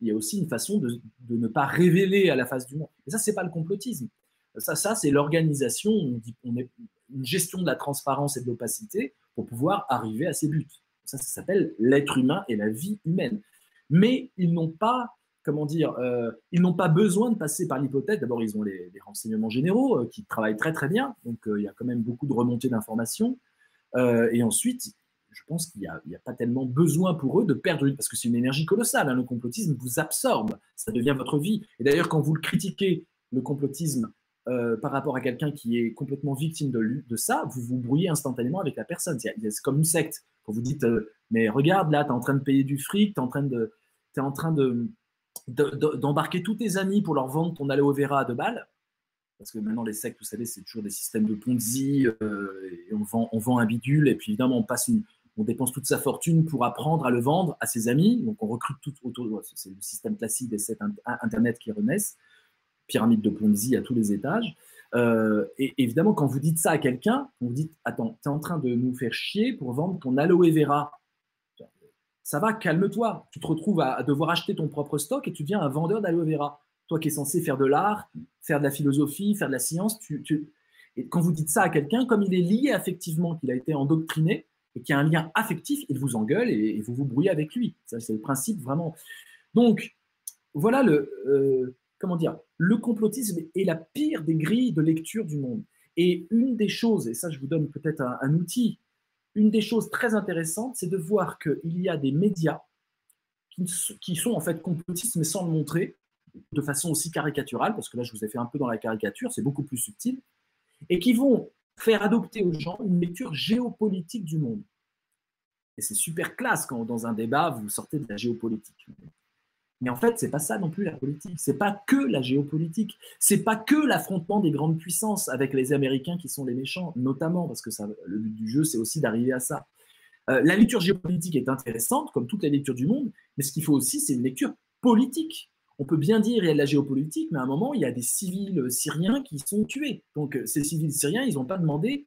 il y a aussi une façon de, ne pas révéler à la face du monde. Et ça, c'est pas le complotisme. Ça, ça c'est l'organisation, on, on, une gestion de la transparence et de l'opacité pour pouvoir arriver à ces buts. Ça, ça s'appelle l'être humain et la vie humaine. Mais ils n'ont pas, comment dire, euh, ils n'ont pas besoin de passer par l'hypothèse. D'abord, ils ont les, renseignements généraux euh, qui travaillent très très bien, donc euh, il y a quand même beaucoup de remontées d'informations. Et ensuite, je pense qu'il n'y a, pas tellement besoin pour eux de perdre, parce que c'est une énergie colossale. Hein, le complotisme vous absorbe, ça devient votre vie. Et d'ailleurs, quand vous le critiquez, le complotisme, euh, par rapport à quelqu'un qui est complètement victime de, ça, vous vous brouillez instantanément avec la personne. C'est comme une secte. Quand vous dites, euh, mais regarde, là, tu es en train de payer du fric, tu es en train de, es en train de, d'embarquer tous tes amis pour leur vendre ton aloe vera à deux balles. Parce que maintenant, les sectes, vous savez, c'est toujours des systèmes de Ponzi, euh, et on, vend, on vend un bidule, et puis évidemment, on, passe on dépense toute sa fortune pour apprendre à le vendre à ses amis. Donc, on recrute tout autour. C'est le système classique des sites Internet qui renaissent pyramide de Ponzi à tous les étages. Euh, et évidemment, quand vous dites ça à quelqu'un, vous dites Attends, tu es en train de nous faire chier pour vendre ton aloe vera. Ça va, calme-toi. Tu te retrouves à, devoir acheter ton propre stock et tu deviens un vendeur d'aloe vera. Toi qui es censé faire de l'art, faire de la philosophie, faire de la science, tu, Et quand vous dites ça à quelqu'un, comme il est lié affectivement, qu'il a été endoctriné et y a un lien affectif, il vous engueule et, vous vous brouillez avec lui. C'est le principe vraiment. Donc, voilà le. Euh, comment dire, le complotisme est la pire des grilles de lecture du monde. Et une des choses, et ça je vous donne peut-être un, outil, une des choses très intéressantes, c'est de voir qu'il y a des médias qui, sont en fait complotistes, mais sans le montrer, de façon aussi caricaturale, parce que là je vous ai fait un peu dans la caricature, c'est beaucoup plus subtil, et qui vont faire adopter aux gens une lecture géopolitique du monde. Et c'est super classe quand dans un débat, vous sortez de la géopolitique. Mais en fait, c'est pas ça non plus la politique. C'est pas que la géopolitique. C'est pas que l'affrontement des grandes puissances avec les Américains qui sont les méchants, notamment parce que ça, le but du jeu, c'est aussi d'arriver à ça. Euh, la lecture géopolitique est intéressante, comme toutes les lectures du monde, mais ce qu'il faut aussi, c'est une lecture politique. On peut bien dire il y a de la géopolitique, mais à un moment, il y a des civils syriens qui sont tués. Donc, euh, ces civils syriens, ils n'ont pas demandé,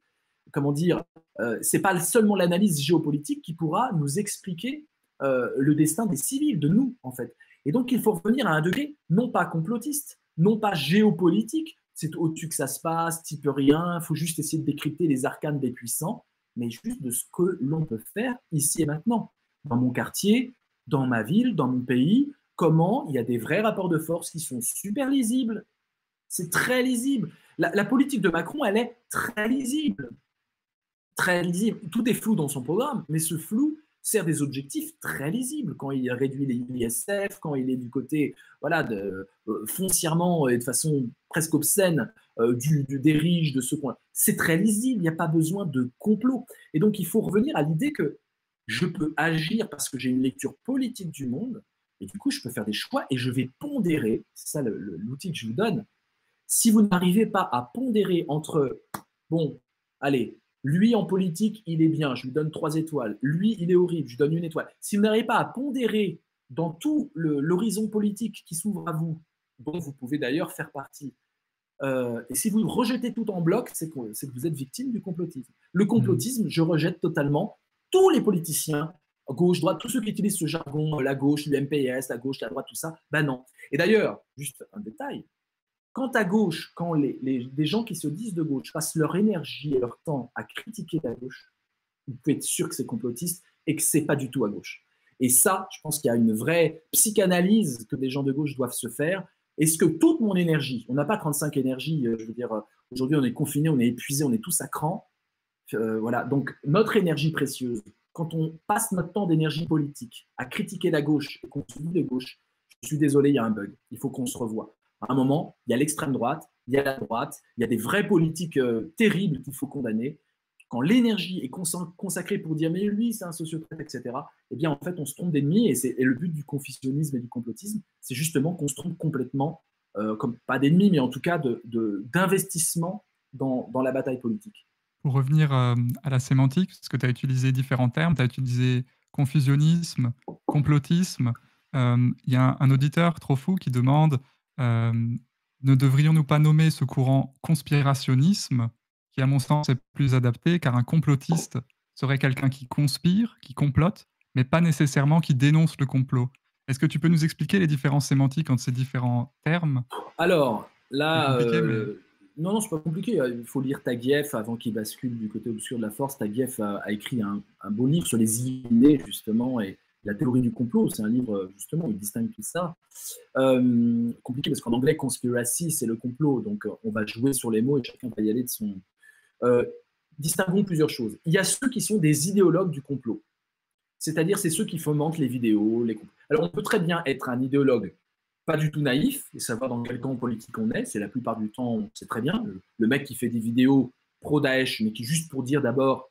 comment dire, euh, c'est pas seulement l'analyse géopolitique qui pourra nous expliquer euh, le destin des civils, de nous, en fait. Et donc, il faut revenir à un degré non pas complotiste, non pas géopolitique, c'est au-dessus que ça se passe, type rien, il faut juste essayer de décrypter les arcanes des puissants, mais juste de ce que l'on peut faire ici et maintenant, dans mon quartier, dans ma ville, dans mon pays, comment il y a des vrais rapports de force qui sont super lisibles. C'est très lisible. La, politique de Macron, elle est très lisible. Très lisible. Tout est flou dans son programme, mais ce flou, sert des objectifs très lisibles quand il réduit les ISF, quand il est du côté voilà, euh, foncièrement et de façon presque obscène euh, du, des riches, de ce point. C'est très lisible, il n'y a pas besoin de complot. Et donc il faut revenir à l'idée que je peux agir parce que j'ai une lecture politique du monde, et du coup je peux faire des choix et je vais pondérer, c'est ça l'outil que je vous donne. Si vous n'arrivez pas à pondérer entre, bon, allez, lui, en politique, il est bien, je lui donne trois étoiles. Lui, il est horrible, je lui donne une étoile. Si vous n'arrivez pas à pondérer dans tout l'horizon politique qui s'ouvre à vous, dont vous pouvez d'ailleurs faire partie, euh, et si vous rejetez tout en bloc, c'est que, vous êtes victime du complotisme. Le complotisme, je rejette totalement tous les politiciens, gauche, droite, tous ceux qui utilisent ce jargon, la gauche, l'UMPS, la gauche, la droite, tout ça, ben non. Et d'ailleurs, juste un détail, quand à gauche, quand les, des gens qui se disent de gauche passent leur énergie et leur temps à critiquer la gauche, vous pouvez être sûr que c'est complotiste et que c'est pas du tout à gauche. Et ça, je pense qu'il y a une vraie psychanalyse que des gens de gauche doivent se faire. Est-ce que toute mon énergie, on n'a pas 35 énergies, euh, je veux dire, euh, aujourd'hui on est confiné, on est épuisé, on est tous à cran. Euh, voilà, donc notre énergie précieuse, quand on passe notre temps d'énergie politique à critiquer la gauche et qu'on se dit de gauche, je suis désolé, il y a un bug. Il faut qu'on se revoie. À un moment, il y a l'extrême droite, il y a la droite, il y a des vraies politiques euh, terribles qu'il faut condamner. Quand l'énergie est consacrée pour dire mais lui c'est un sociopathe, etc., eh bien en fait on se trompe d'ennemi et, le but du confusionnisme et du complotisme, c'est justement qu'on se trompe complètement, euh, comme pas d'ennemi, mais en tout cas d'investissement dans, la bataille politique. Pour revenir euh, à la sémantique, parce que tu as utilisé différents termes, tu as utilisé confusionnisme, complotisme. Il y a un, un auditeur trop fou qui demande euh, ne devrions-nous pas nommer ce courant conspirationnisme, qui à mon sens est plus adapté, car un complotiste serait quelqu'un qui conspire, qui complote, mais pas nécessairement qui dénonce le complot. Est-ce que tu peux nous expliquer les différences sémantiques entre ces différents termes? Alors, là, euh, non, non, c'est pas compliqué. Il faut lire Taguieff avant qu'il bascule du côté obscur de la force. Taguieff a, écrit un, beau livre sur les idées, justement, et la théorie du complot, c'est un livre justement où il distingue tout ça. Euh, compliqué parce qu'en anglais, conspiracy, c'est le complot. Donc, euh, on va jouer sur les mots et chacun va y aller de son. Euh, distinguons plusieurs choses. Il y a ceux qui sont des idéologues du complot. C'est-à-dire, c'est ceux qui fomentent les vidéos, les Alors, on peut très bien être un idéologue pas du tout naïf et savoir dans quel camp politique on est. C'est la plupart du temps, on sait très bien. Le, mec qui fait des vidéos pro-Daesh, mais qui juste pour dire d'abord,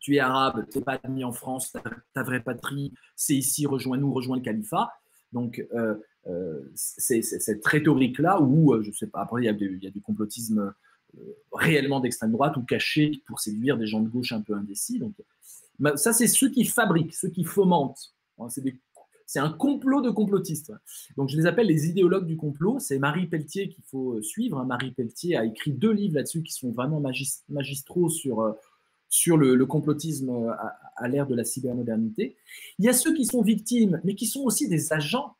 tu es arabe, tu n'es pas admis en France, ta, vraie patrie, c'est ici, rejoins-nous, rejoins le califat. Donc, euh, euh, c'est cette rhétorique-là où, euh, je sais pas, après, il y, a du complotisme réellement d'extrême droite ou caché pour séduire des gens de gauche un peu indécis. Donc, ça, c'est ceux qui fabriquent, ceux qui fomentent. Hein, c'est des c'est un complot de complotistes. Donc je les appelle les idéologues du complot. C'est Marie Pelletier qu'il faut euh, suivre. Hein. Marie Pelletier a écrit deux livres là-dessus qui sont vraiment magistraux sur, euh, sur le, complotisme euh, à, l'ère de la cybermodernité. Il y a ceux qui sont victimes, mais qui sont aussi des agents.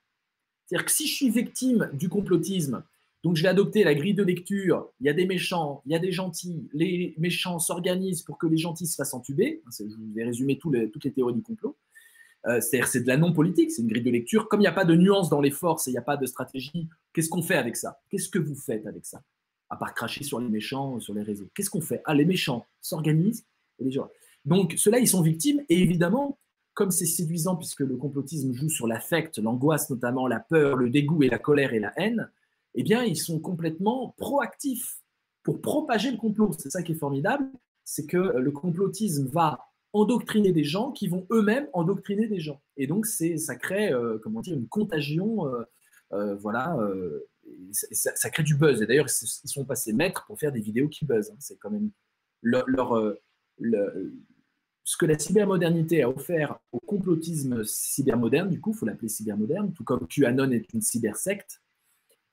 C'est-à-dire que si je suis victime du complotisme, donc je vais adopter la grille de lecture, il y a des méchants, il y a des gentils, les méchants s'organisent pour que les gentils se fassent entuber. Je vous ai résumé toutes les théories du complot. Euh, c'est-à-dire c'est de la non-politique, c'est une grille de lecture. Comme il n'y a pas de nuance dans les forces et il n'y a pas de stratégie, qu'est-ce qu'on fait avec ça? Qu'est-ce que vous faites avec ça? À part cracher sur les méchants, sur les réseaux. Qu'est-ce qu'on fait? Ah, les méchants s'organisent. Les gens... Donc, ceux-là, ils sont victimes. Et évidemment, comme c'est séduisant, puisque le complotisme joue sur l'affect, l'angoisse notamment, la peur, le dégoût et la colère et la haine, eh bien, ils sont complètement proactifs pour propager le complot. C'est ça qui est formidable, c'est que le complotisme va endoctriner des gens qui vont eux-mêmes endoctriner des gens. Et donc, ça crée, euh, comment dire, une contagion, euh, euh, voilà, ça, crée du buzz. Et d'ailleurs, ils sont passés maîtres pour faire des vidéos qui buzzent. Hein. C'est quand même leur, ce que la cybermodernité a offert au complotisme cybermoderne, du coup, il faut l'appeler cybermoderne, tout comme QAnon est une cybersecte,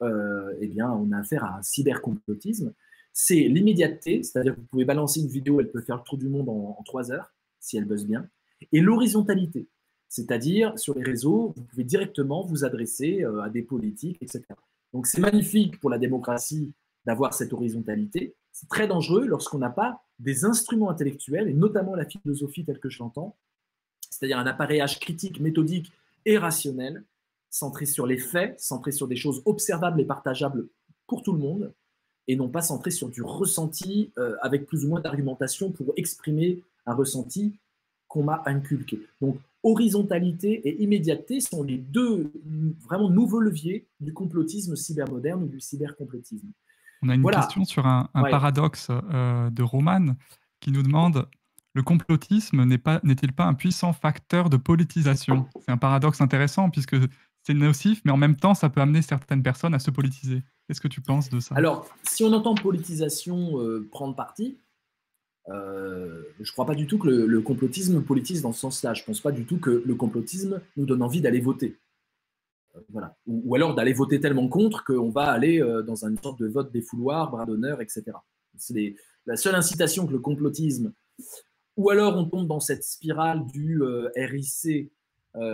eh bien, on a affaire à un cybercomplotisme. C'est l'immédiateté, c'est-à-dire que vous pouvez balancer une vidéo, elle peut faire le tour du monde en, en trois heures si elle buzz bien, et l'horizontalité, c'est-à-dire sur les réseaux, vous pouvez directement vous adresser euh, à des politiques, etc. Donc c'est magnifique pour la démocratie d'avoir cette horizontalité. C'est très dangereux lorsqu'on n'a pas des instruments intellectuels, et notamment la philosophie telle que je l'entends, c'est-à-dire un appareillage critique, méthodique et rationnel, centré sur les faits, centré sur des choses observables et partageables pour tout le monde, et non pas centré sur du ressenti euh, avec plus ou moins d'argumentation pour exprimer un ressenti qu'on m'a inculqué. Donc, horizontalité et immédiateté sont les deux vraiment nouveaux leviers du complotisme cybermoderne ou du cybercomplotisme. On a une question sur un, paradoxe euh, de Roman qui nous demande le complotisme n'est-il pas, pas un puissant facteur de politisation? C'est un paradoxe intéressant puisque c'est nocif, mais en même temps, ça peut amener certaines personnes à se politiser. Qu'est-ce que tu penses de ça? Alors, si on entend politisation euh, prendre parti, euh, je ne crois pas du tout que le, complotisme politise dans ce sens-là. Je ne pense pas du tout que le complotisme nous donne envie d'aller voter. Euh, voilà. Ou, alors d'aller voter tellement contre qu'on va aller euh, dans une sorte de vote des fouloirs, bras d'honneur, etc. C'est la seule incitation que le complotisme. Ou alors on tombe dans cette spirale du RIC,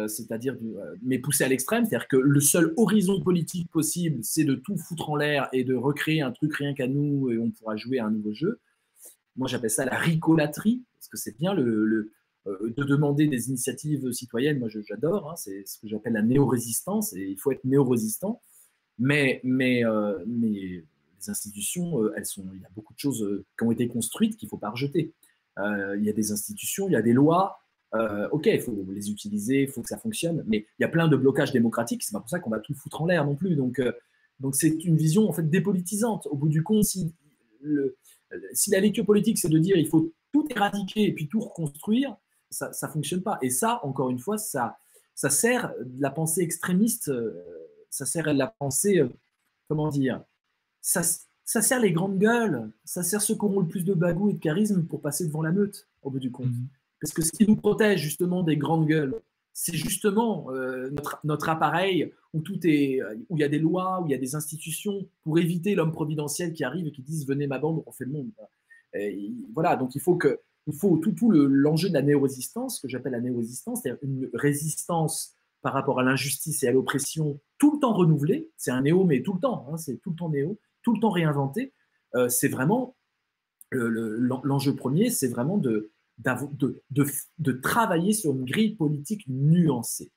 c'est-à-dire mais poussé à l'extrême, c'est-à-dire que le seul horizon politique possible, c'est de tout foutre en l'air et de recréer un truc rien qu'à nous et on pourra jouer à un nouveau jeu moi j'appelle ça la ricolatrie, parce que c'est bien le, euh, de demander des initiatives citoyennes, moi j'adore, hein, c'est ce que j'appelle la néo-résistance, et il faut être néo-résistant, mais, mais, euh, mais les institutions, euh, elles sont, il y a beaucoup de choses qui ont été construites qu'il ne faut pas rejeter. il y a des institutions, il y a des lois, ok, il faut les utiliser, il faut que ça fonctionne, mais il y a plein de blocages démocratiques, c'est pas pour ça qu'on va tout foutre en l'air non plus, donc donc c'est une vision en fait dépolitisante. Au bout du compte, si si la lecture politique, c'est de dire il faut tout éradiquer et puis tout reconstruire, ça ne fonctionne pas. Et ça, encore une fois, ça, ça sert de la pensée extrémiste, euh, ça sert de la pensée, euh, comment dire, ça, ça, sert les grandes gueules, ça sert ceux qui auront le plus de bagou et de charisme pour passer devant la meute, au bout du compte. Mhm. Parce que ce qui nous protège justement des grandes gueules, c'est justement euh, notre, appareil où tout est, où il y a des lois, où il y a des institutions pour éviter l'homme providentiel qui arrive et qui disent venez ma bande, on fait le monde. Et voilà, donc il faut que, il faut tout, tout l'enjeu de la néo-résistance, que j'appelle la néo-résistance, c'est-à-dire une résistance par rapport à l'injustice et à l'oppression tout le temps renouvelée. C'est un néo, mais tout le temps, hein, c'est tout le temps néo, tout le temps réinventé. Euh, c'est vraiment l'enjeu premier, c'est vraiment de, de, de, de, travailler sur une grille politique nuancée,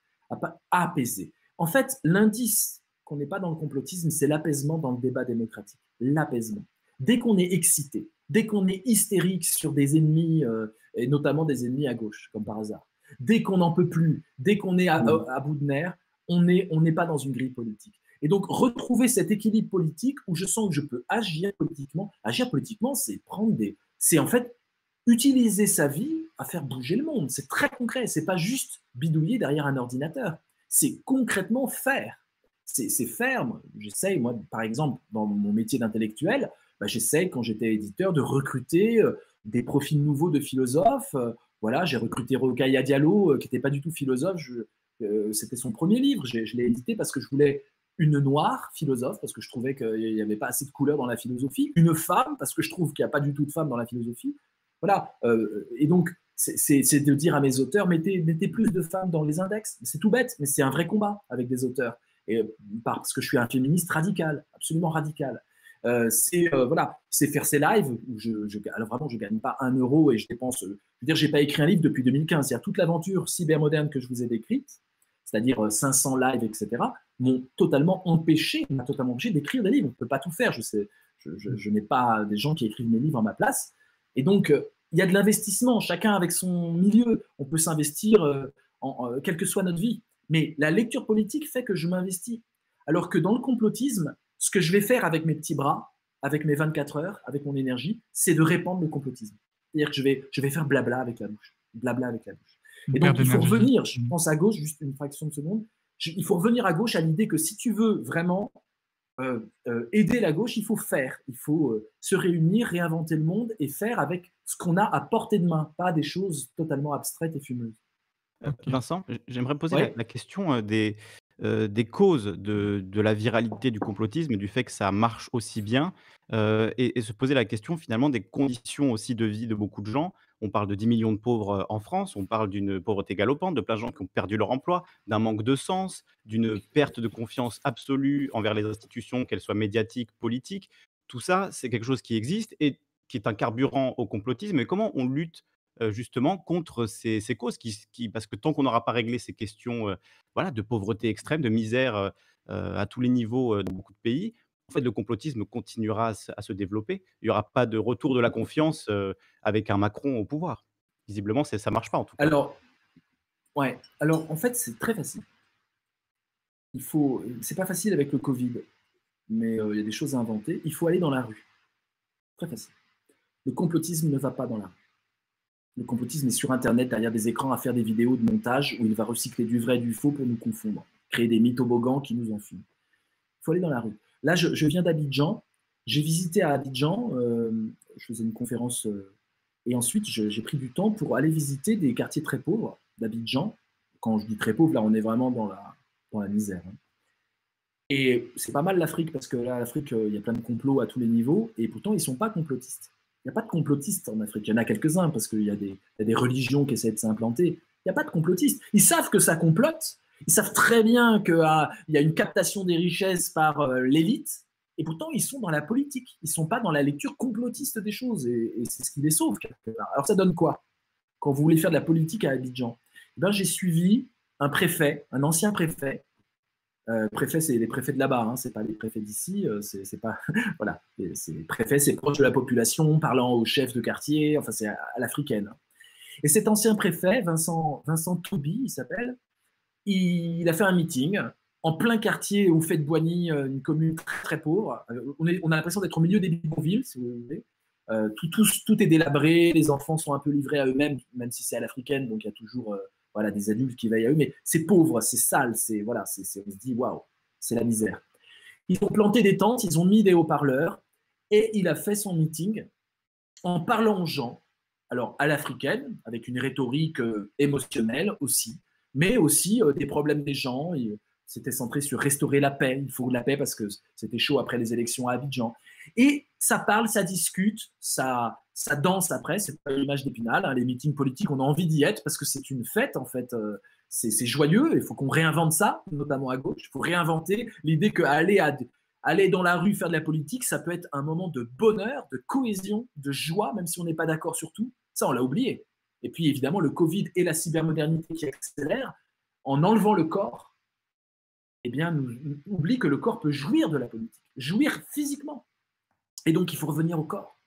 apaisée. En fait, l'indice qu'on n'est pas dans le complotisme, c'est l'apaisement dans le débat démocratique. L'apaisement. Dès qu'on est excité, dès qu'on est hystérique sur des ennemis, euh, et notamment des ennemis à gauche, comme par hasard, dès qu'on n'en peut plus, dès qu'on est à, à bout de nerfs, on n'est on n'est pas dans une grille politique. Et donc, retrouver cet équilibre politique où je sens que je peux agir politiquement. Agir politiquement, c'est prendre des. C'est en fait utiliser sa vie à faire bouger le monde. C'est très concret. C'est pas juste bidouiller derrière un ordinateur. C'est concrètement faire. C'est. Moi, J'essaye, moi, par exemple, dans mon métier d'intellectuel, bah, j'essaye, quand j'étais éditeur, de recruter euh, des profils nouveaux de philosophes. Euh, voilà, j'ai recruté Rokhaya Diallo, euh, qui n'était pas du tout philosophe. C'était son premier livre. Je l'ai édité parce que je voulais une noire philosophe, parce que je trouvais qu'il n'y avait pas assez de couleurs dans la philosophie, une femme, parce que je trouve qu'il n'y a pas du tout de femmes dans la philosophie. Voilà. Euh, et donc, c'est- de dire à mes auteurs, mettez, mettez plus de femmes dans les index. C'est tout bête, mais c'est un vrai combat avec des auteurs. Et euh, parce que je suis un féministe radical, absolument radical. Euh, c'est voilà, c'est faire ces lives où je, alors vraiment je gagne pas un euro et je dépense. je veux dire, j'ai pas écrit un livre depuis 2015. Il y a toute l'aventure cybermoderne que je vous ai décrite, c'est-à-dire euh, 500 lives, etc. m'ont totalement empêché, m'a totalement empêché d'écrire des livres. On peut pas tout faire. Je sais, je, je- je n'ai pas des gens qui écrivent mes livres à ma place. Et donc euh, il y a de l'investissement, chacun avec son milieu. On peut s'investir, euh, en, euh, quelle que soit notre vie. Mais la lecture politique fait que je m'investis. Alors que dans le complotisme, ce que je vais faire avec mes petits bras, avec mes 24 heures, avec mon énergie, c'est de répandre le complotisme. C'est-à-dire que je vais, je vais faire blabla avec la bouche. Blabla avec la bouche. Et donc, il faut revenir, je Mm. pense à gauche, juste une fraction de seconde, je- il faut revenir à gauche à l'idée que si tu veux vraiment euh, euh, aider la gauche, il faut faire. Il faut euh, se réunir, réinventer le monde et faire avec ce qu'on a à portée de main, pas des choses totalement abstraites et fumeuses. Vincent, j'aimerais poser Ouais. la, la question euh, des, euh, des causes de, de la viralité du complotisme et du fait que ça marche aussi bien euh, et, et se poser la question finalement des conditions aussi de vie de beaucoup de gens. On parle de 10 millions de pauvres en France, on parle d'une pauvreté galopante, de plein de gens qui ont perdu leur emploi, d'un manque de sens, d'une perte de confiance absolue envers les institutions, qu'elles soient médiatiques, politiques. Tout ça, c'est quelque chose qui existe et qui est un carburant au complotisme. Et comment on lutte euh, justement contre ces, ces causes qui, qui- parce que tant qu'on n'aura pas réglé ces questions euh, voilà, de pauvreté extrême, de misère euh, à tous les niveaux dans beaucoup de pays, en fait, le complotisme continuera à se, à se développer. Il n'y aura pas de retour de la confiance euh, avec un Macron au pouvoir. Visiblement, ça ne marche pas en tout cas. Alors, ouais. Alors, en fait, c'est très facile. Il faut. C'est pas facile avec le Covid, mais euh, il y a des choses à inventer. Il faut aller dans la rue. Très facile. Le complotisme ne va pas dans la rue. Le complotisme est sur Internet, derrière des écrans, à faire des vidéos de montage où il va recycler du vrai et du faux pour nous confondre, créer des mythes toboggans qui nous enfument. Il faut aller dans la rue. Là, je, viens d'Abidjan. J'ai visité à Abidjan. euh, je faisais une conférence. euh, et ensuite, j'ai pris du temps pour aller visiter des quartiers très pauvres d'Abidjan. Quand je dis très pauvres, là, on est vraiment dans la, dans la misère. hein. Et c'est pas mal l'Afrique, parce que là, l'Afrique, euh, il y a plein de complots à tous les niveaux, et pourtant, ils sont pas complotistes. Il n'y a pas de complotistes en Afrique. Il y en a quelques-uns, parce qu'il y, y a des religions qui essaient de s'implanter. Il n'y a pas de complotistes. Ils savent que ça complote. Ils savent très bien qu'il y a une captation des richesses par euh, l'élite, et pourtant, ils sont dans la politique. Ils ne sont pas dans la lecture complotiste des choses, et, c'est ce qui les sauve. Alors, ça donne quoi Quand vous voulez faire de la politique à Abidjan? Eh ben, J'ai suivi un préfet, un ancien préfet. Euh, préfet, c'est les préfets de là-bas, hein, c'est pas les préfets d'ici. euh, c'est pas voilà, c'est préfet, c'est proche de la population, parlant aux chefs de quartier. Enfin, c'est à, à l'africaine. Et cet ancien préfet, Vincent, Vincent Toubi, il s'appelle, il, a fait un meeting en plein quartier où fait Boigny, euh, une commune très, très pauvre. Euh, On, a l'impression d'être au milieu des bidonvilles, si vous voulez. Euh, tout, est délabré, les enfants sont un peu livrés à eux-mêmes, même si c'est à l'africaine, donc il y a toujours voilà, des adultes qui veillent à eux, mais c'est pauvre, c'est sale, c'est voilà, c'est on se dit waouh, c'est la misère. Ils ont planté des tentes, ils ont mis des haut-parleurs, et il a fait son meeting en parlant aux gens, alors à l'africaine, avec une rhétorique émotionnelle aussi, mais aussi euh, des problèmes des gens. Il- C'était centré sur restaurer la paix. Il faut la paix parce que c'était chaud après les élections à Abidjan. Et ça parle, ça discute, ça, ça danse après. C'est pas l'image d'Épinal. hein. Les meetings politiques, on a envie d'y être parce que c'est une fête en fait. Euh, c'est c'est joyeux. Il faut qu'on réinvente ça, notamment à gauche. Il faut réinventer l'idée qu'aller à aller dans la rue faire de la politique, ça peut être un moment de bonheur, de cohésion, de joie, même si on n'est pas d'accord sur tout. Ça, on l'a oublié. Et puis évidemment, le Covid et la cybermodernité qui accélèrent, en enlevant le corps, eh bien, nous, nous oublie que le corps peut jouir de la politique, jouir physiquement. Et donc, il faut revenir au corps.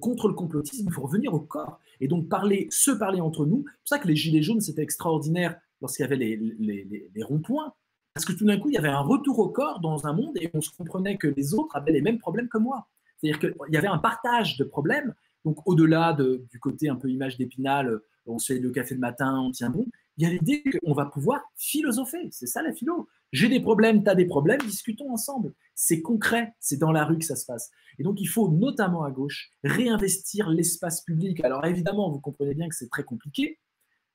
contre le complotisme, il faut revenir au corps. Et donc parler, se parler entre nous. C'est pour ça que les Gilets jaunes, c'était extraordinaire lorsqu'il y avait les, les, ronds-points. Parce que tout d'un coup, il y avait un retour au corps dans un monde et on se comprenait que les autres avaient les mêmes problèmes que moi. C'est-à-dire qu'il y avait un partage de problèmes. Donc au-delà du côté un peu image d'épinal, on se fait le café le matin, on tient bon, il y a l'idée qu'on va pouvoir philosopher. C'est ça la philo. J'ai des problèmes, tu as des problèmes, discutons ensemble. C'est concret, c'est dans la rue que ça se passe. Et donc il faut notamment à gauche réinvestir l'espace public. Alors évidemment, vous comprenez bien que c'est très compliqué.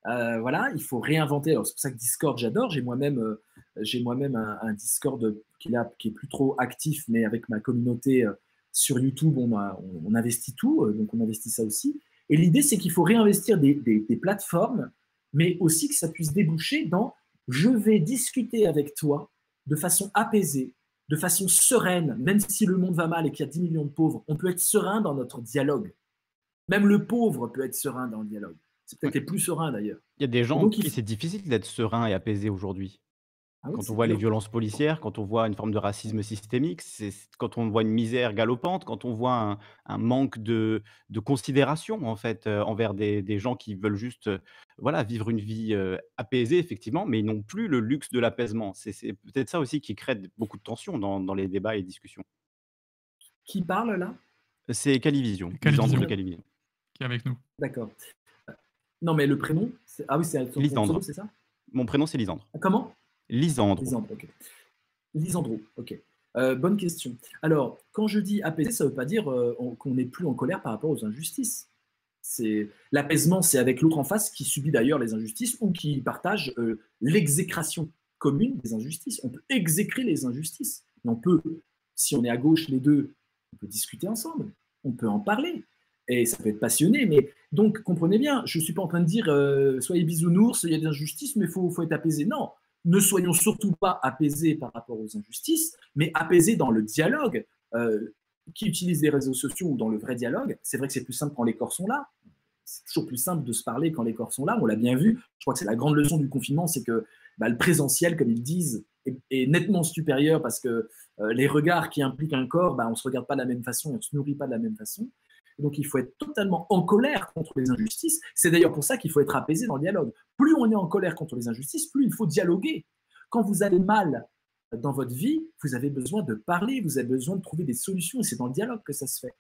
Euh, voilà, il faut réinventer. c'est pour ça que Discord, j'adore. J'ai moi-même, euh, moi-même un, Discord qui, est plus trop actif, mais avec ma communauté euh, sur YouTube, on, on, investit tout, donc on investit ça aussi. Et l'idée, c'est qu'il faut réinvestir des, des plateformes, mais aussi que ça puisse déboucher dans je vais discuter avec toi de façon apaisée, de façon sereine, même si le monde va mal et qu'il y a 10 millions de pauvres, on peut être serein dans notre dialogue. Même le pauvre peut être serein dans le dialogue. C'est peut-être les plus serein d'ailleurs. Il y a des gens qui c'est difficile d'être serein et apaisé aujourd'hui. Ah quand on voit les violences policières, quand on voit une forme de racisme systémique, c'est quand on voit une misère galopante, quand on voit un, manque de, considération en fait euh, envers des, gens qui veulent juste euh, voilà vivre une vie euh, apaisée effectivement, mais ils n'ont plus le luxe de l'apaisement. C'est peut-être ça aussi qui crée beaucoup de tensions dans, les débats et discussions. Qui parle là? C'est Calivision, Calivision. de Calivision. Qui est avec nous. D'accord. Non mais le prénom, ah oui c'est Lisandre, c'est ça? Mon prénom c'est Lisandre. Comment? Lisandro. Lisandro, ok. Lisandro, ok. Euh, bonne question. Alors, quand je dis apaiser, ça ne veut pas dire euh, qu'on n'est plus en colère par rapport aux injustices. C'est l'apaisement, c'est avec l'autre en face qui subit d'ailleurs les injustices ou qui partage euh, l'exécration commune des injustices. On peut exécrer les injustices. on peut, si on est à gauche les deux, on peut discuter ensemble. On peut en parler. Et ça peut être passionné, mais donc comprenez bien, je ne suis pas en train de dire soyez bisounours, il y a des injustices, mais il faut, faut être apaisé. Non, ne soyons surtout pas apaisés par rapport aux injustices, mais apaisés dans le dialogue. Euh, qui utilise les réseaux sociaux ou dans le vrai dialogue, c'est vrai que c'est plus simple quand les corps sont là. C'est toujours plus simple de se parler quand les corps sont là. On l'a bien vu. Je crois que c'est la grande leçon du confinement, c'est que bah, le présentiel, comme ils disent, est, nettement supérieur parce que euh, les regards qui impliquent un corps, bah, on ne se regarde pas de la même façon, on ne se nourrit pas de la même façon. Donc il faut être totalement en colère contre les injustices. C'est d'ailleurs pour ça qu'il faut être apaisé dans le dialogue. Plus on est en colère contre les injustices, plus il faut dialoguer. Quand vous allez mal dans votre vie, vous avez besoin de parler, vous avez besoin de trouver des solutions, et c'est dans le dialogue que ça se fait.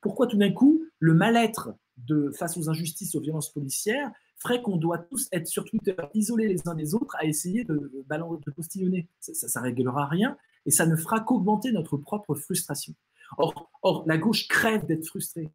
Pourquoi, tout d'un coup, le mal-être de, face aux injustices, aux violences policières, ferait qu'on doit tous être sur Twitter, isolés les uns des autres, à essayer de, de postillonner? Ça ne réglera rien, et ça ne fera qu'augmenter notre propre frustration. Or, la gauche crève d'être frustrée.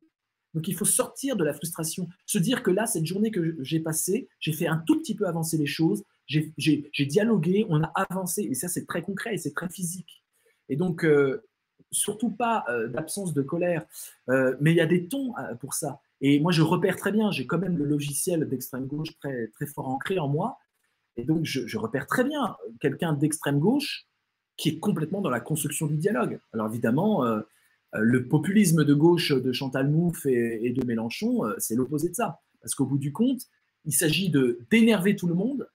Donc il faut sortir de la frustration, se dire que là, cette journée que j'ai passée, j'ai fait un tout petit peu avancer les choses, j'ai dialogué, on a avancé, et ça c'est très concret et c'est très physique. Et donc, euh, surtout pas euh, d'absence de colère, euh, mais il y a des tons pour ça. Et moi, je repère très bien, j'ai quand même le logiciel d'extrême gauche très, très fort ancré en moi, et donc je, repère très bien quelqu'un d'extrême gauche qui est complètement dans la construction du dialogue. Alors évidemment, le populisme de gauche de Chantal Mouffe et, de Mélenchon, euh, c'est l'opposé de ça. Parce qu'au bout du compte, il s'agit de d'énerver tout le monde,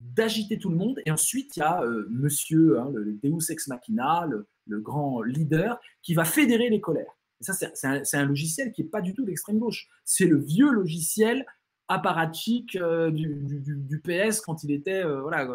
d'agiter tout le monde, et ensuite il y a euh, monsieur, hein, le Deus ex machina, le, grand leader, qui va fédérer les colères. Et ça, c'est un, logiciel qui n'est pas du tout d'extrême gauche. C'est le vieux logiciel apparatchik du, PS quand il était voilà,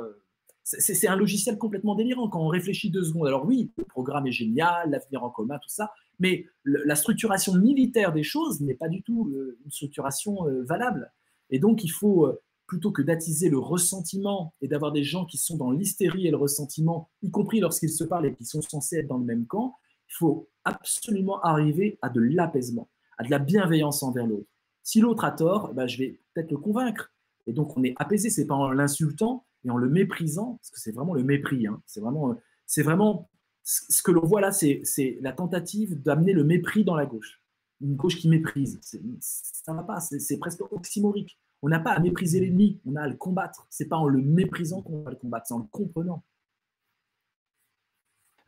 c'est un logiciel complètement délirant quand on réfléchit deux secondes. Alors oui, le programme est génial, l'avenir en commun, tout ça, mais la structuration militaire des choses n'est pas du tout euh, une structuration euh, valable. Et donc il faut, euh, plutôt que d'attiser le ressentiment et d'avoir des gens qui sont dans l'hystérie et le ressentiment, y compris lorsqu'ils se parlent et qui sont censés être dans le même camp, il faut absolument arriver à de l'apaisement, à de la bienveillance envers l'autre. Si l'autre a tort, bah, je vais peut-être le convaincre. Et donc on est apaisé, c'est pas en l'insultant, et en le méprisant, parce que c'est vraiment le mépris, hein, c'est vraiment, c'est vraiment ce que l'on voit là, c'est la tentative d'amener le mépris dans la gauche. Une gauche qui méprise. Ça ne va pas, c'est presque oxymorique. On n'a pas à mépriser l'ennemi, on a à le combattre. C'est pas en le méprisant qu'on va le combattre, c'est en le comprenant.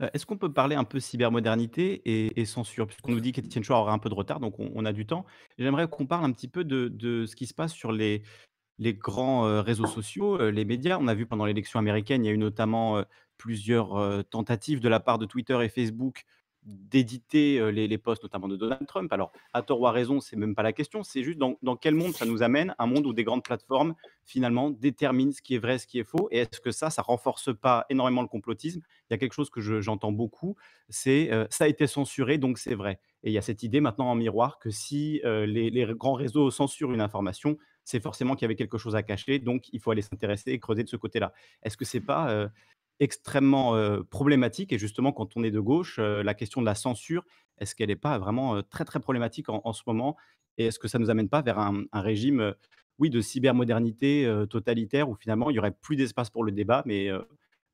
Euh, est-ce qu'on peut parler un peu cybermodernité et, censure? Puisqu'on nous dit qu'Étienne Chouard aura un peu de retard, donc on, a du temps. J'aimerais qu'on parle un petit peu de, ce qui se passe sur les, les grands réseaux sociaux, les médias. On a vu pendant l'élection américaine, il y a eu notamment plusieurs tentatives de la part de Twitter et Facebook d'éditer les, posts, notamment de Donald Trump. Alors, à tort ou à raison, c'est même pas la question. C'est juste dans, dans, quel monde ça nous amène Un monde où des grandes plateformes, finalement, déterminent ce qui est vrai, ce qui est faux. Et est-ce que ça, ça renforce pas énormément le complotisme? Il y a quelque chose que j'entends beaucoup, c'est ça a été censuré, donc c'est vrai. Et il y a cette idée maintenant en miroir que si les, grands réseaux censurent une information, c'est forcément qu'il y avait quelque chose à cacher, donc il faut aller s'intéresser et creuser de ce côté-là. Est-ce que c'est pas extrêmement problématique. Et justement, quand on est de gauche, la question de la censure, est-ce qu'elle n'est pas vraiment très, très problématique en, ce moment Et est-ce que ça ne nous amène pas vers un, régime, oui, de cybermodernité totalitaire où finalement il n'y aurait plus d'espace pour le débat, mais,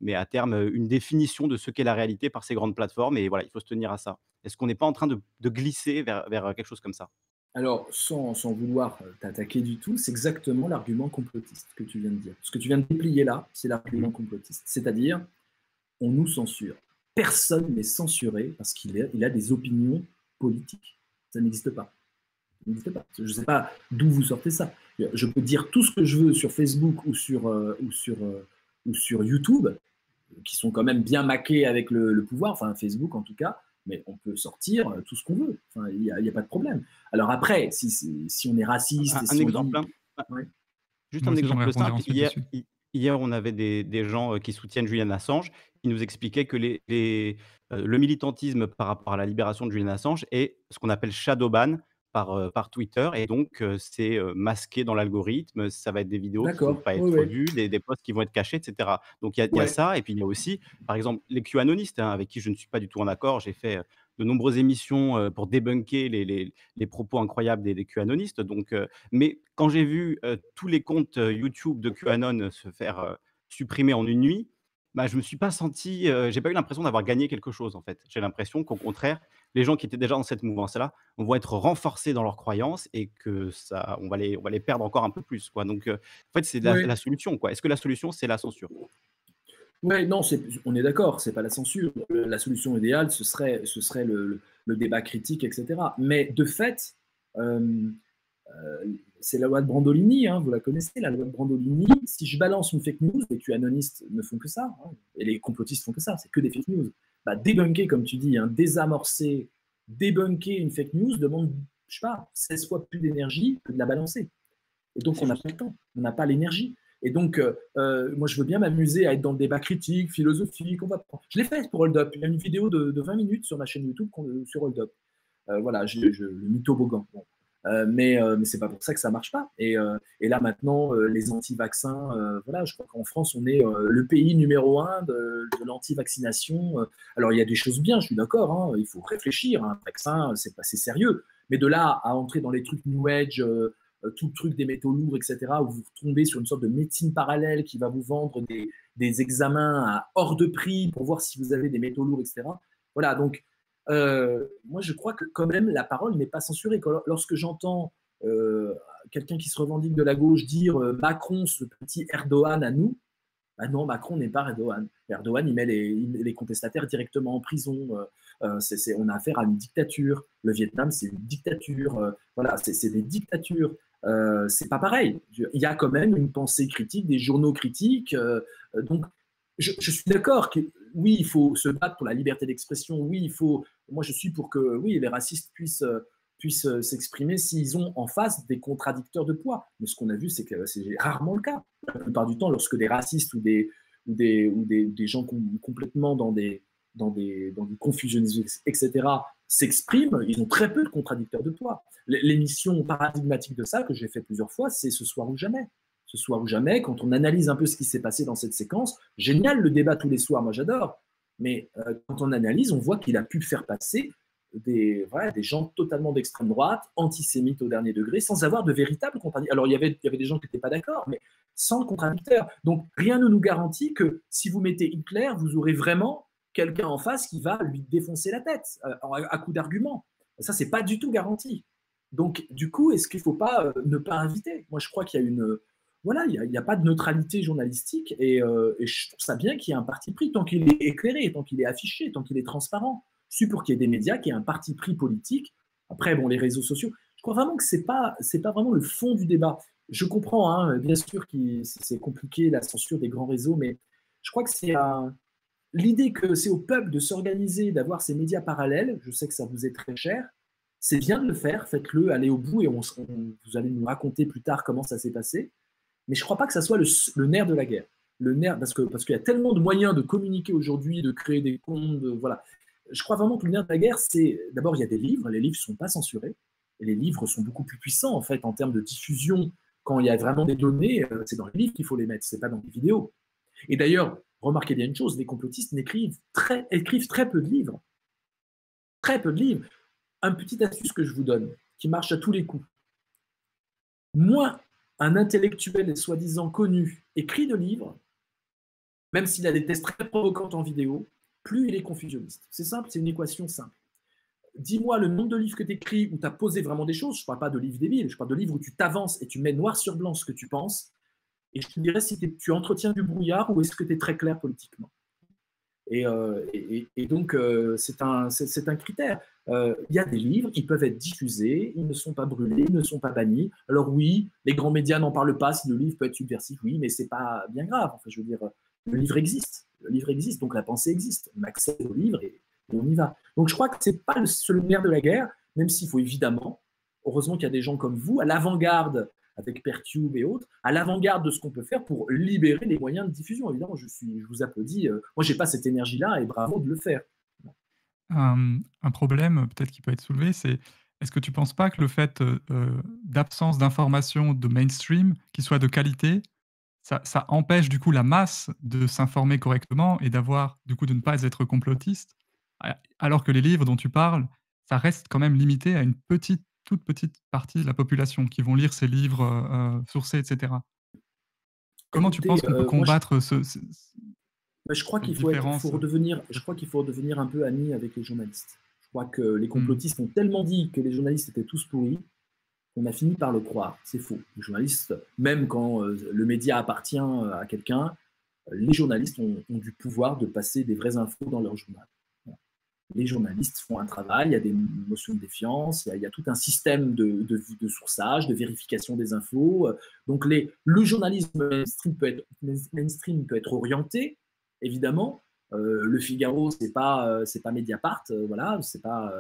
mais à terme, une définition de ce qu'est la réalité par ces grandes plateformes Et voilà, il faut se tenir à ça. Est-ce qu'on n'est pas en train de, glisser vers, vers quelque chose comme ça? Alors, sans, sans vouloir t'attaquer du tout, c'est exactement l'argument complotiste que tu viens de dire. Ce que tu viens de déplier là, c'est l'argument complotiste. C'est-à-dire, on nous censure. Personne n'est censuré parce qu'il a, des opinions politiques. Ça n'existe pas. Ça n'existe pas. Je ne sais pas d'où vous sortez ça. Je peux dire tout ce que je veux sur Facebook ou sur, ou sur YouTube, qui sont quand même bien maqués avec le pouvoir, enfin Facebook en tout cas mais on peut sortir euh, tout ce qu'on veut. Il n'y a, pas de problème. Alors après, si, si on est raciste... Un, exemple. Hein. Juste un exemple simple. Hier, on avait des, des, gens euh, qui soutiennent Julian Assange. Ils nous expliquaient que les, les, euh, le militantisme par rapport à la libération de Julian Assange est ce qu'on appelle shadow ban, par, par Twitter. Et donc, c'est masqué dans l'algorithme. Ça va être des vidéos qui ne vont pas être vues, des, posts qui vont être cachés, etc. Donc, il y, a ça. Et puis, il y a aussi, par exemple, les QAnonistes, hein, avec qui je ne suis pas du tout en accord. J'ai fait de nombreuses émissions pour débunker les, les, les, propos incroyables des, des QAnonistes. Donc, mais quand j'ai vu tous les comptes YouTube de QAnon se faire supprimer en une nuit, bah, je me suis pas senti, j'ai pas eu l'impression d'avoir gagné quelque chose en fait. J'ai l'impression qu'au contraire, les gens qui étaient déjà dans cette mouvance-là vont être renforcés dans leurs croyances et que ça, on va les, on va les perdre encore un peu plus quoi. Donc, en fait, c'est la, solution quoi. Est-ce que la solution c'est la censure? Oui, non, on est d'accord, c'est pas la censure. La solution idéale, ce serait, ce serait le, le débat critique, etc. Mais de fait, euh, c'est la loi de Brandolini, hein, vous la connaissez, la loi de Brandolini. Si je balance une fake news, les QAnonistes ne font que ça, hein, et les complotistes font que ça, c'est que des fake news. Bah, débunker, comme tu dis, hein, désamorcer, débunker une fake news demande, je sais pas, 16 fois plus d'énergie que de la balancer. Et donc, on n'a pas le temps, on n'a pas l'énergie. Et donc, euh, euh, moi, je veux bien m'amuser à être dans le débat critique, philosophique. On va... Je l'ai fait pour Hold Up. Il y a une vidéo de, 20 minutes sur ma chaîne YouTube sur Hold Up. voilà, je, le mytho Bogan. Euh, mais euh, c'est pas pour ça que ça marche pas. Et, euh, là maintenant, les anti-vaccins, voilà, je crois qu'en France, on est le pays numéro un de, de l'anti-vaccination. Alors il y a des choses bien, je suis d'accord. Hein, il faut réfléchir. Un vaccin, c'est pas sérieux. Mais de là à entrer dans les trucs New Age, tout le truc des métaux lourds, etc., où vous tombez sur une sorte de médecine parallèle qui va vous vendre des, des examens à hors de prix pour voir si vous avez des métaux lourds, etc. Voilà, donc euh, moi, je crois que quand même, la parole n'est pas censurée. Lorsque j'entends euh, quelqu'un qui se revendique de la gauche dire euh, Macron, ce petit Erdogan à nous, ah non, Macron n'est pas Erdogan. Erdogan, il met les, contestataires directement en prison. on a affaire à une dictature. Le Vietnam, c'est une dictature. voilà, c'est des dictatures. c'est pas pareil. Il y a quand même une pensée critique, des journaux critiques. donc, je, suis d'accord oui, il faut se battre pour la liberté d'expression. Oui, il faut. Moi, je suis pour que oui, les racistes puissent puissent euh, s'exprimer s'ils ont en face des contradicteurs de poids. Mais ce qu'on a vu, c'est que c'est rarement le cas. La plupart du temps, lorsque des racistes ou des ou des ou des, des gens complètement dans des dans des dans du confusionnisme, etc. s'expriment, ils ont très peu de contradicteurs de poids. L'émission paradigmatique de ça que j'ai fait plusieurs fois, c'est ce soir ou jamais ce soir ou jamais, quand on analyse un peu ce qui s'est passé dans cette séquence, génial le débat tous les soirs, moi j'adore, mais euh, quand on analyse, on voit qu'il a pu faire passer des, gens totalement d'extrême droite, antisémites au dernier degré, sans avoir de véritable contradicteur. Alors il y, avait, des gens qui n'étaient pas d'accord, mais sans contradicteur. Donc rien ne nous garantit que si vous mettez Hitler, vous aurez vraiment quelqu'un en face qui va lui défoncer la tête euh, à coup d'arguments. Ça, c'est pas du tout garanti. Donc, du coup, est-ce qu'il ne faut pas euh, ne pas inviter? Moi, je crois qu'il y a une, voilà, il n'y a, pas de neutralité journalistique euh, et, je trouve ça bien qu'il y ait un parti pris tant qu'il est éclairé, tant qu'il est affiché, tant qu'il est transparent. Je suis pour qu'il y ait des médias, qui aient un parti pris politique. Après, bon, les réseaux sociaux, je crois vraiment que c'est pas c'est pas vraiment le fond du débat. Je comprends, hein, bien sûr, que c'est compliqué la censure des grands réseaux, mais je crois que c'est un l'idée que c'est au peuple de s'organiser, d'avoir ces médias parallèles, je sais que ça vous est très cher, c'est bien de le faire, faites-le, allez au bout et on, vous allez nous raconter plus tard comment ça s'est passé. Mais je ne crois pas que ça soit le, nerf de la guerre. Le nerf, parce qu'il y a tellement de moyens de communiquer aujourd'hui, de créer des comptes, voilà. Je crois vraiment que le nerf de la guerre, c'est d'abord il y a des livres, les livres ne sont pas censurés, les livres sont beaucoup plus puissants en fait en termes de diffusion. Quand il y a vraiment des données, euh, c'est dans les livres qu'il faut les mettre, c'est pas dans les vidéos. Et d'ailleurs, remarquez bien une chose, les complotistes écrivent très, écrivent très peu de livres. Très peu de livres. Un petit astuce que je vous donne, qui marche à tous les coups. Moins un intellectuel soi-disant connu écrit de livres, même s'il a des tests très provocantes en vidéo, plus il est confusionniste. C'est simple, c'est une équation simple. Dis-moi le nombre de livres que tu écris où tu as posé vraiment des choses. Je ne parle pas de livres débiles, je parle de livres où tu t'avances et tu mets noir sur blanc ce que tu penses. Et je te dirais si tu entretiens du brouillard ou est-ce que tu es très clair politiquement. Et, euh, donc, euh, c'est un, un, critère. Euh, il y a des livres, ils peuvent être diffusés, ils ne sont pas brûlés, ils ne sont pas bannis. Alors oui, les grands médias n'en parlent pas si le livre peut être subversif, oui, mais c'est pas bien grave. Enfin, je veux dire, le livre existe. Le livre existe, donc la pensée existe. On accède au livre et, on y va. Donc je crois que ce n'est pas le seul nerf de la guerre, même s'il faut évidemment, heureusement qu'il y a des gens comme vous, à l'avant-garde avec Pertube et autres, à l'avant-garde de ce qu'on peut faire pour libérer les moyens de diffusion. Évidemment, je, suis, je vous applaudis. Euh, moi, je n'ai pas cette énergie-là et bravo de le faire. Un, problème peut-être qui peut être soulevé, c'est est-ce que tu ne penses pas que le fait euh, d'absence d'informations de mainstream qui soit de qualité, ça, ça, empêche du coup la masse de s'informer correctement et d'avoir du coup de ne pas être complotiste, alors que les livres dont tu parles, ça reste quand même limité à une petite toute petite partie de la population qui vont lire ces livres euh, sourcés, etc. Comment tu penses qu'on peut euh, combattre ce, bah, je crois qu'il faut, redevenir, je crois qu'il faut redevenir un peu ami avec les journalistes. Je crois que les hmm. complotistes ont tellement dit que les journalistes étaient tous pourris qu'on a fini par le croire. C'est faux. Les journalistes, même quand euh, le média appartient à quelqu'un, les journalistes ont, ont, du pouvoir de passer des vraies infos dans leur journal les journalistes font un travail, il y a des notions de défiance, il y a, tout un système de, de, sourçage, de vérification des infos. Donc le journalisme mainstream peut être, orienté, évidemment. Euh, le Figaro, c'est pas euh, pas Mediapart, euh, voilà, c'est pas.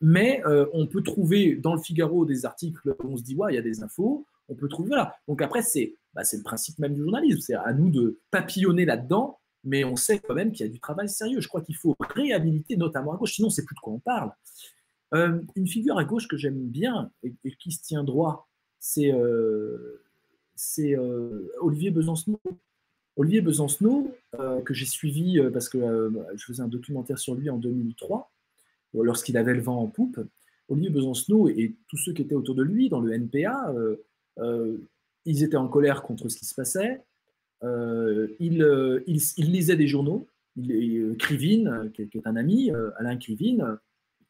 mais on peut trouver dans le Figaro des articles où on se dit ouais, il y a des infos. On peut trouver voilà. Donc après c'est bah, c'est le principe même du journalisme, c'est à nous de papillonner là-dedans mais on sait quand même qu'il y a du travail sérieux. Je crois qu'il faut réhabiliter, notamment à gauche, sinon c'est plus de quoi on parle. Euh, une figure à gauche que j'aime bien et, qui se tient droit, c'est euh, euh, Olivier Besancenot. Olivier Besancenot, que j'ai suivi parce que je faisais un documentaire sur lui en 2003, lorsqu'il avait le vent en poupe. Olivier Besancenot et tous ceux qui étaient autour de lui dans le NPA, ils étaient en colère contre ce qui se passait. Euh, euh, il, lisait des journaux. Il, euh, Krivine, qui, est un ami, Alain Krivine,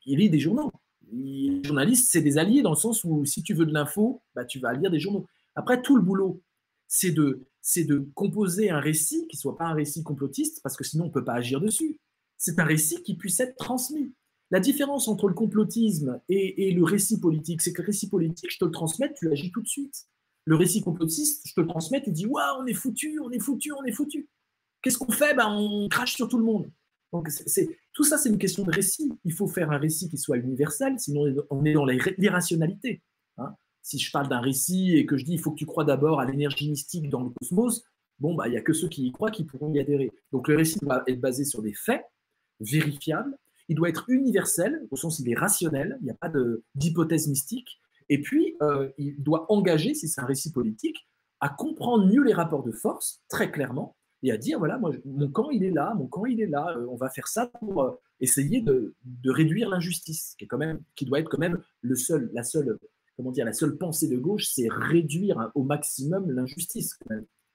il lit des journaux. Les journalistes, c'est des alliés dans le sens où si tu veux de l'info, bah, tu vas lire des journaux. Après, tout le boulot, c'est de, composer un récit qui soit pas un récit complotiste, parce que sinon on peut pas agir dessus. C'est un récit qui puisse être transmis. La différence entre le complotisme et, et le récit politique, c'est que le récit politique, je te le transmets, tu agis tout de suite le récit complotiste, je te le transmets, tu dis Waouh, on est foutu, on est foutu, on est foutu. Qu'est-ce qu'on fait? Ben, On crache sur tout le monde. Donc, c'est, tout ça, c'est une question de récit. Il faut faire un récit qui soit universel, sinon on est dans l'irrationalité. Hein. Si je parle d'un récit et que je dis il faut que tu crois d'abord à l'énergie mystique dans le cosmos, bon, bah, il n'y a que ceux qui y croient qui pourront y adhérer. Donc le récit doit être basé sur des faits vérifiables. Il doit être universel, au sens il est rationnel, il n'y a pas d'hypothèse mystique. Et puis, euh, il doit engager, si c'est un récit politique, à comprendre mieux les rapports de force, très clairement, et à dire, voilà, moi, mon camp, il est là, mon camp, il est là, euh, on va faire ça pour euh, essayer de, réduire l'injustice, qui, qui doit être quand même le seul, la seule, comment dire, la seule pensée de gauche, c'est réduire au maximum l'injustice,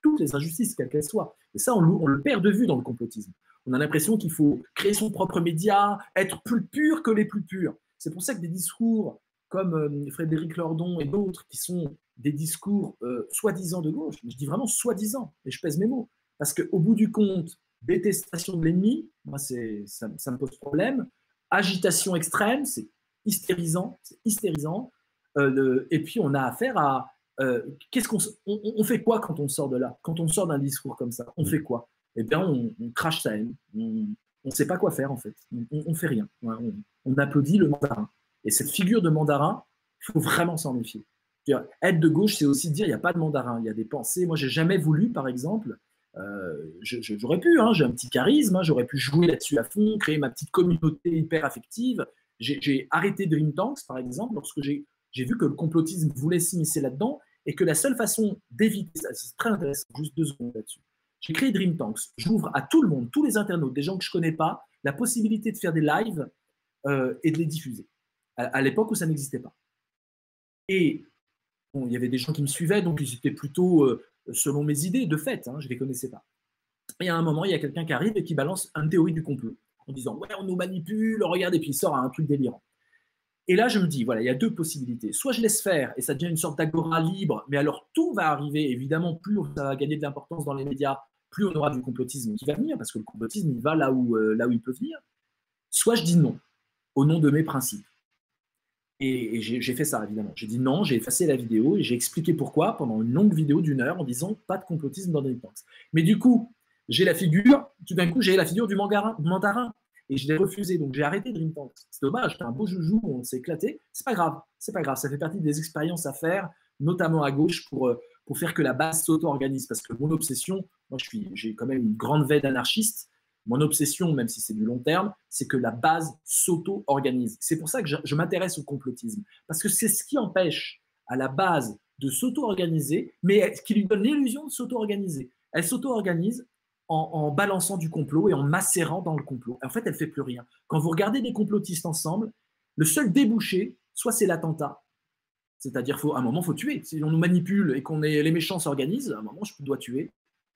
toutes les injustices, quelles qu'elles soient. Et ça, on, on le perd de vue dans le complotisme. On a l'impression qu'il faut créer son propre média, être plus pur que les plus purs. C'est pour ça que des discours comme euh, Frédéric Lordon et d'autres, qui sont des discours euh, soi-disant de gauche, je dis vraiment soi-disant, et je pèse mes mots, parce qu'au bout du compte, détestation de l'ennemi, moi, ça, ça me pose problème. Agitation extrême, c'est hystérisant, c'est hystérisant. Euh, et puis, on a affaire à. qu'est-ce qu'on on, fait quoi quand on sort de là Quand on sort d'un discours comme ça, on fait quoi? Eh bien, on, crache sa haine. On ne sait pas quoi faire, en fait. On ne fait rien. On, applaudit le mandarin. Et cette figure de mandarin, il faut vraiment s'en méfier. Être de gauche, c'est aussi dire il n'y a pas de mandarin, il y a des pensées. Moi, j'ai jamais voulu, par exemple, euh, j'aurais pu, hein, j'ai un petit charisme, hein, j'aurais pu jouer là-dessus à fond, créer ma petite communauté hyper affective. J'ai arrêté Dream Tanks, par exemple, lorsque j'ai vu que le complotisme voulait s'immiscer là-dedans et que la seule façon d'éviter ça, c'est très intéressant, juste deux secondes là-dessus. J'ai créé Dream Tanks. J'ouvre à tout le monde, tous les internautes, des gens que je connais pas, la possibilité de faire des lives euh, et de les diffuser. À, l'époque où ça n'existait pas. Et il y avait des gens qui me suivaient, donc ils étaient plutôt euh, selon mes idées, de fait, hein, je ne les connaissais pas. Et à un moment, il y a quelqu'un qui arrive et qui balance une théorie du complot en disant Ouais, on nous manipule, regarde, et puis il sort un truc délirant. Et là, je me dis, voilà, il y a deux possibilités. Soit je laisse faire et ça devient une sorte d'agora libre, mais alors tout va arriver, évidemment, plus ça va gagner de l'importance dans les médias, plus on aura du complotisme qui va venir, parce que le complotisme, il va là où, euh, là où il peut venir. Soit je dis non, au nom de mes principes. Et, j'ai fait ça, évidemment. J'ai dit non, j'ai effacé la vidéo et j'ai expliqué pourquoi pendant une longue vidéo d'une heure en disant pas de complotisme dans Tanks. Mais du coup, j'ai la figure, tout d'un coup, j'ai la figure du mandarin et je l'ai refusé. Donc j'ai arrêté Dream. C'est dommage, c'était un beau joujou, on s'est éclaté. C'est pas grave, c'est pas grave. Ça fait partie des expériences à faire, notamment à gauche, pour, euh, pour faire que la base s'auto-organise. Parce que mon obsession, moi, j'ai quand même une grande veille d'anarchiste. Mon obsession, même si c'est du long terme, c'est que la base s'auto-organise. C'est pour ça que je, m'intéresse au complotisme, parce que c'est ce qui empêche à la base de s'auto-organiser, mais qui lui donne l'illusion de s'auto-organiser. Elle s'auto-organise en, balançant du complot et en macérant dans le complot. En fait, elle fait plus rien. Quand vous regardez des complotistes ensemble, le seul débouché, soit c'est l'attentat, c'est-à-dire à un moment, faut tuer. Si on nous manipule et qu'on est les méchants s'organisent, à un moment, je dois tuer.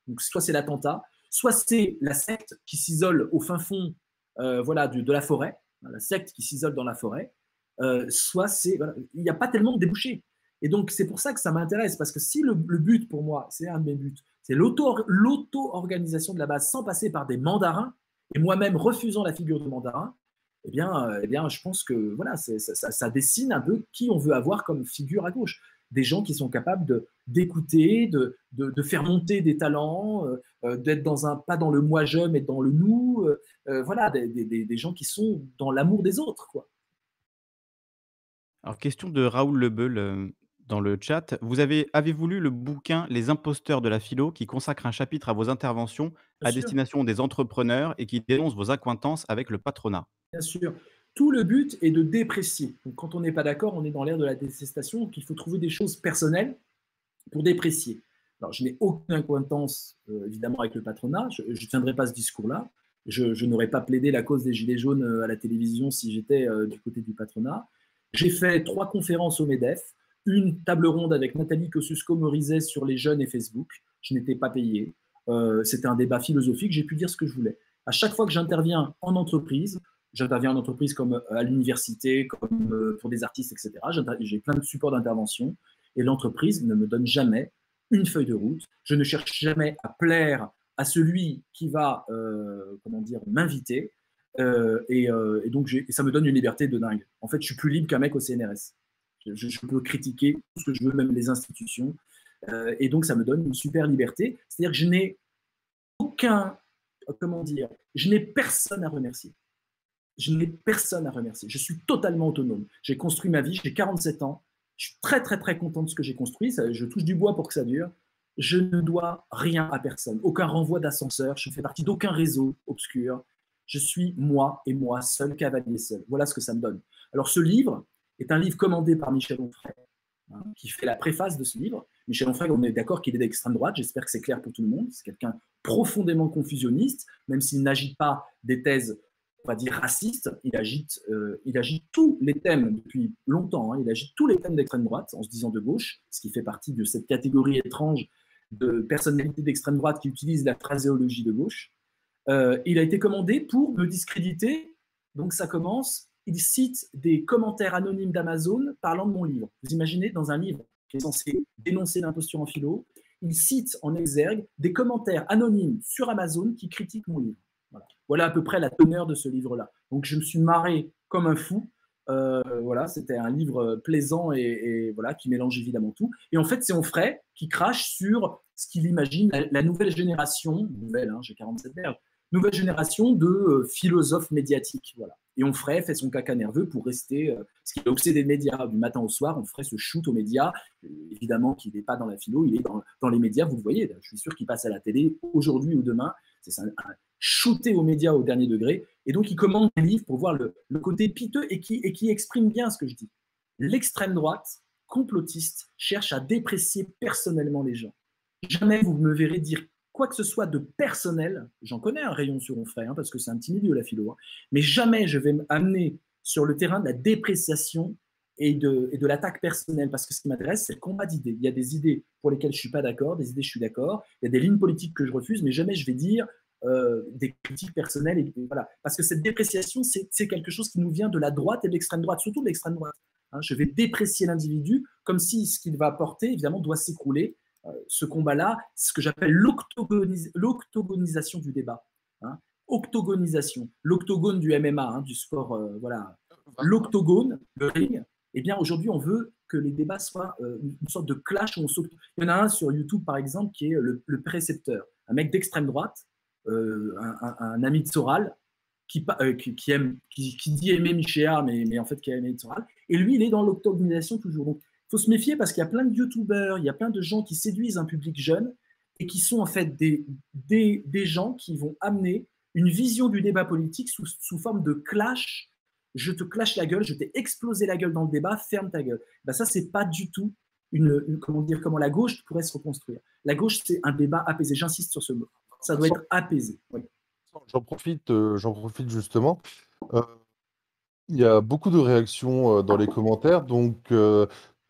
Donc, soit c'est l'attentat, soit c'est la secte qui s'isole au fin fond euh, voilà, de, la forêt, hein, la secte qui s'isole dans la forêt, euh, soit c'est. il n'y a pas tellement de débouchés. Et donc, c'est pour ça que ça m'intéresse, parce que si le, but pour moi, c'est un de mes buts, c'est l'auto-organisation de la base sans passer par des mandarins, et moi-même refusant la figure de mandarin, eh bien, euh, eh bien je pense que voilà, ça, dessine un peu qui on veut avoir comme figure à gauche des gens qui sont capables d'écouter, de, faire monter des talents, d'être dans un pas dans le moi-je, mais dans le nous. Euh, voilà, des, des, des, gens qui sont dans l'amour des autres, quoi. Alors, question de Raoul Lebeul dans le chat. Vous avez avez-vous lu le bouquin Les imposteurs de la philo qui consacre un chapitre à vos interventions à destination des entrepreneurs et qui dénonce vos accointances avec le patronat? Bien sûr. Tout le but est de déprécier. Donc, quand on n'est pas d'accord, on est dans l'ère de la détestation. Donc, il faut trouver des choses personnelles pour déprécier. Alors, je n'ai aucune acquaintance, euh, évidemment, avec le patronat. Je ne tiendrai pas ce discours-là. Je, n'aurais pas plaidé la cause des Gilets jaunes euh, à la télévision si j'étais euh, du côté du patronat. J'ai fait trois conférences au MEDEF, une table ronde avec Nathalie Kosciusko-Morizet sur les jeunes et Facebook. Je n'étais pas payé. C'était un débat philosophique. J'ai pu dire ce que je voulais. À chaque fois que j'interviens en entreprise, J'interviens en entreprise comme euh, à l'université, comme euh, pour des artistes, etc. J'ai plein de supports d'intervention et l'entreprise ne me donne jamais une feuille de route. Je ne cherche jamais à plaire à celui qui va, euh, comment dire, m'inviter. et, donc, ça me donne une liberté de dingue. En fait, je suis plus libre qu'un mec au CNRS. Je, je, peux critiquer tout ce que je veux, même les institutions. et donc, ça me donne une super liberté. C'est-à-dire que je n'ai aucun, comment dire, je n'ai personne à remercier je n'ai personne à remercier. Je suis totalement autonome. J'ai construit ma vie, j'ai 47 ans. Je suis très, très, très content de ce que j'ai construit. je touche du bois pour que ça dure. Je ne dois rien à personne. Aucun renvoi d'ascenseur. Je ne fais partie d'aucun réseau obscur. Je suis moi et moi, seul, cavalier seul. Voilà ce que ça me donne. Alors, ce livre est un livre commandé par Michel Onfray, hein, qui fait la préface de ce livre. Michel Onfray, on est d'accord qu'il est d'extrême droite. J'espère que c'est clair pour tout le monde. C'est quelqu'un profondément confusionniste, même s'il n'agit pas des thèses on va dire, raciste. Il agite, euh, il agite tous les thèmes depuis longtemps. Hein. il agite tous les thèmes d'extrême droite en se disant de gauche, ce qui fait partie de cette catégorie étrange de personnalités d'extrême droite qui utilisent la phraséologie de gauche. Euh, il a été commandé pour me discréditer. Donc ça commence. Il cite des commentaires anonymes d'Amazon parlant de mon livre. Vous imaginez, dans un livre qui est censé dénoncer l'imposture en philo, il cite en exergue des commentaires anonymes sur Amazon qui critiquent mon livre. Voilà. à peu près la teneur de ce livre-là. Donc je me suis marré comme un fou. voilà, c'était un livre plaisant et, voilà qui mélange évidemment tout. Et en fait, c'est Onfray qui crache sur ce qu'il imagine la, nouvelle génération, nouvelle, hein, j'ai 47 verres, nouvelle génération de philosophes médiatiques. Voilà. Et Onfray fait son caca nerveux pour rester, euh, parce qu'il est obsédé des médias du matin au soir. Onfray se shoot aux médias. évidemment qu'il n'est pas dans la philo, il est dans, les médias. Vous le voyez, je suis sûr qu'il passe à la télé aujourd'hui ou demain. C'est un, un shooté aux médias au dernier degré. Et donc, il commande un livre pour voir le, côté piteux et qui, et qui exprime bien ce que je dis. L'extrême droite, complotiste, cherche à déprécier personnellement les gens. Jamais vous me verrez dire quoi que ce soit de personnel, j'en connais un rayon sur frère, hein, parce que c'est un petit milieu la philo, hein, mais jamais je vais m'amener sur le terrain de la dépréciation et de, l'attaque personnelle, parce que ce qui m'intéresse, c'est le combat d'idées. Il y a des idées pour lesquelles je ne suis pas d'accord, des idées je suis d'accord, il y a des lignes politiques que je refuse, mais jamais je vais dire euh, des critiques personnelles. Et, voilà. Parce que cette dépréciation, c'est quelque chose qui nous vient de la droite et de l'extrême droite, surtout de l'extrême droite. Hein. je vais déprécier l'individu comme si ce qu'il va apporter, évidemment, doit s'écrouler ce combat-là, ce que j'appelle l'octogonisation du débat. Hein. Octogonisation, l'octogone du MMA, hein, du sport, euh, voilà. L'octogone, le ring, eh bien aujourd'hui on veut que les débats soient euh, une sorte de clash. Où on Il y en a un sur YouTube par exemple qui est le, précepteur, un mec d'extrême droite, un, ami de Soral, qui, qui, aime, qui, dit aimer Michéa, mais, mais en fait qui a aimé Soral. Et lui, il est dans l'octogonisation toujours. Donc faut se méfier parce qu'il y a plein de youtubeurs, il y a plein de gens qui séduisent un public jeune et qui sont en fait des, des, gens qui vont amener une vision du débat politique sous, sous forme de clash. Je te clash la gueule, je t'ai explosé la gueule dans le débat, ferme ta gueule. Ben ça, c'est pas du tout une, comment dire comment la gauche pourrait se reconstruire. La gauche, c'est un débat apaisé. J'insiste sur ce mot. Ça doit être apaisé. J'en profite, euh, j'en profite justement. Euh, il y a beaucoup de réactions euh, dans les commentaires, donc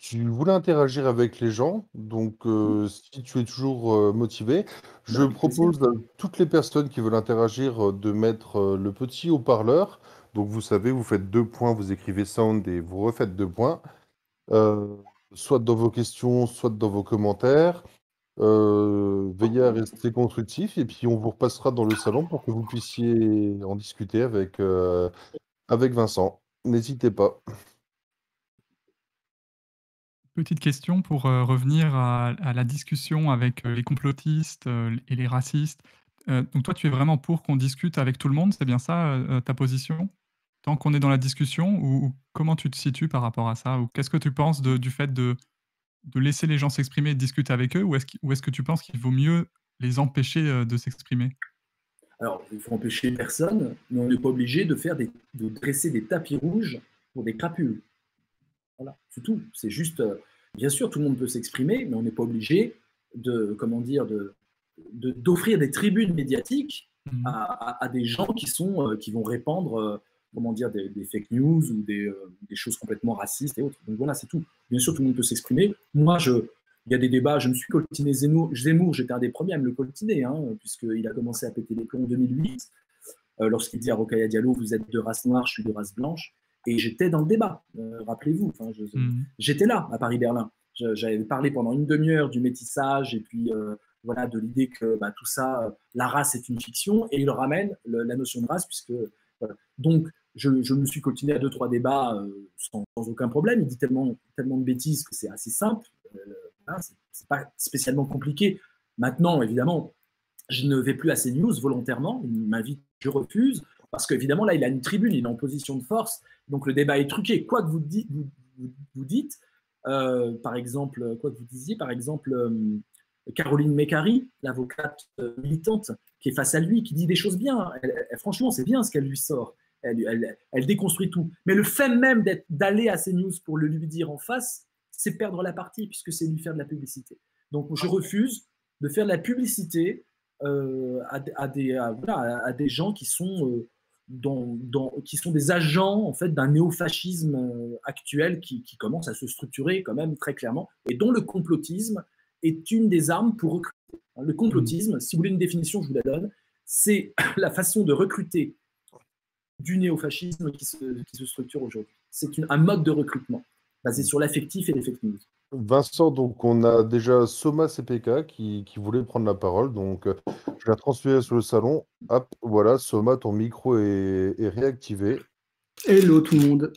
tu voulais interagir avec les gens, donc euh, si tu es toujours euh, motivé, je propose à toutes les personnes qui veulent interagir euh, de mettre le petit haut-parleur. Donc vous savez, vous faites deux points, vous écrivez sound et vous refaites deux points, soit dans vos questions, soit dans vos commentaires. veillez à rester constructif et puis on vous repassera dans le salon pour que vous puissiez en discuter avec, avec Vincent. N'hésitez pas. Petite question pour euh, revenir à, la discussion avec euh, les complotistes euh, et les racistes. donc toi, tu es vraiment pour qu'on discute avec tout le monde, c'est bien ça ta position? Tant qu'on est dans la discussion, ou, comment tu te situes par rapport à ça? Ou qu'est-ce que tu penses du fait de, laisser les gens s'exprimer et discuter avec eux? Ou est-ce est que tu penses qu'il vaut mieux les empêcher de s'exprimer? Alors, il faut empêcher personne, mais on n'est pas obligé de, faire des, de dresser des tapis rouges pour des crapules. Voilà, c'est tout. C'est juste, euh, bien sûr, tout le monde peut s'exprimer, mais on n'est pas obligé de, comment dire, de, d'offrir des tribunes médiatiques mmh. à, des gens qui sont, euh, qui vont répandre, euh, comment dire, des, fake news ou des, choses complètement racistes et autres. Donc voilà, c'est tout. Bien sûr, tout le monde peut s'exprimer. Moi, je, il y a des débats. Je me suis coltiné Zemmour. Zemmour j'étais un des premiers à me le coltiner, hein, puisqu'il a commencé à péter les plombs en 2008, lorsqu'il dit à Rokaya Diallo, vous êtes de race noire, je suis de race blanche. Et j'étais dans le débat, euh, rappelez-vous. Mhm. J'étais là à Paris-Berlin. J'avais parlé pendant une demi-heure du métissage et puis euh, voilà, de l'idée que bah, tout ça, euh, la race est une fiction. Et il ramène la notion de race, puisque. Donc, je, me suis continué à deux, trois débats sans, aucun problème. Il dit tellement, tellement de bêtises que c'est assez simple. Hein, c'est pas spécialement compliqué. Maintenant, évidemment, je ne vais plus à CNews volontairement. Il m'invite, je refuse. Parce qu'évidemment, là, il a une tribune, il est en position de force, donc le débat est truqué. Quoi que vous, dites, euh, par exemple, quoi que vous disiez, par exemple, euh, Caroline Mécari, l'avocate euh, militante, qui est face à lui, qui dit des choses bien. franchement, c'est bien ce qu'elle lui sort. Elle, déconstruit tout. Mais le fait même d'aller à CNews pour le lui dire en face, c'est perdre la partie, puisque c'est lui faire de la publicité. Donc je refuse de faire de la publicité des, à, des gens qui sont qui sont des agents en fait d'un néofascisme euh, actuel qui, commence à se structurer quand même très clairement et dont le complotisme est une des armes pour recruter. Le complotisme, si vous voulez une définition, je vous la donne, c'est la façon de recruter du néofascisme qui se, qui se structure aujourd'hui. C'est un mode de recrutement basé sur l'affectif et l'effectif. Vincent, donc on a déjà Soma CPK qui, voulait prendre la parole, donc euh, je la transférer sur le salon. Hop, voilà, Soma, ton micro est, réactivé. Hello tout le monde.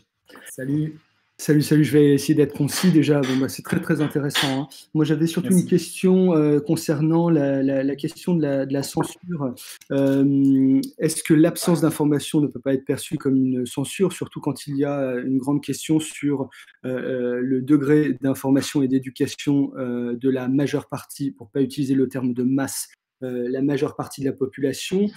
Salut. Salut, salut, je vais essayer d'être concis déjà. Bon, bah, c'est très très intéressant. Hein. Moi j'avais surtout une question euh, concernant la, question de la, censure. Euh, est-ce que l'absence d'information ne peut pas être perçue comme une censure, surtout quand il y a une grande question sur euh, le degré d'information et d'éducation de la majeure partie, pour ne pas utiliser le terme de masse, la majeure partie de la population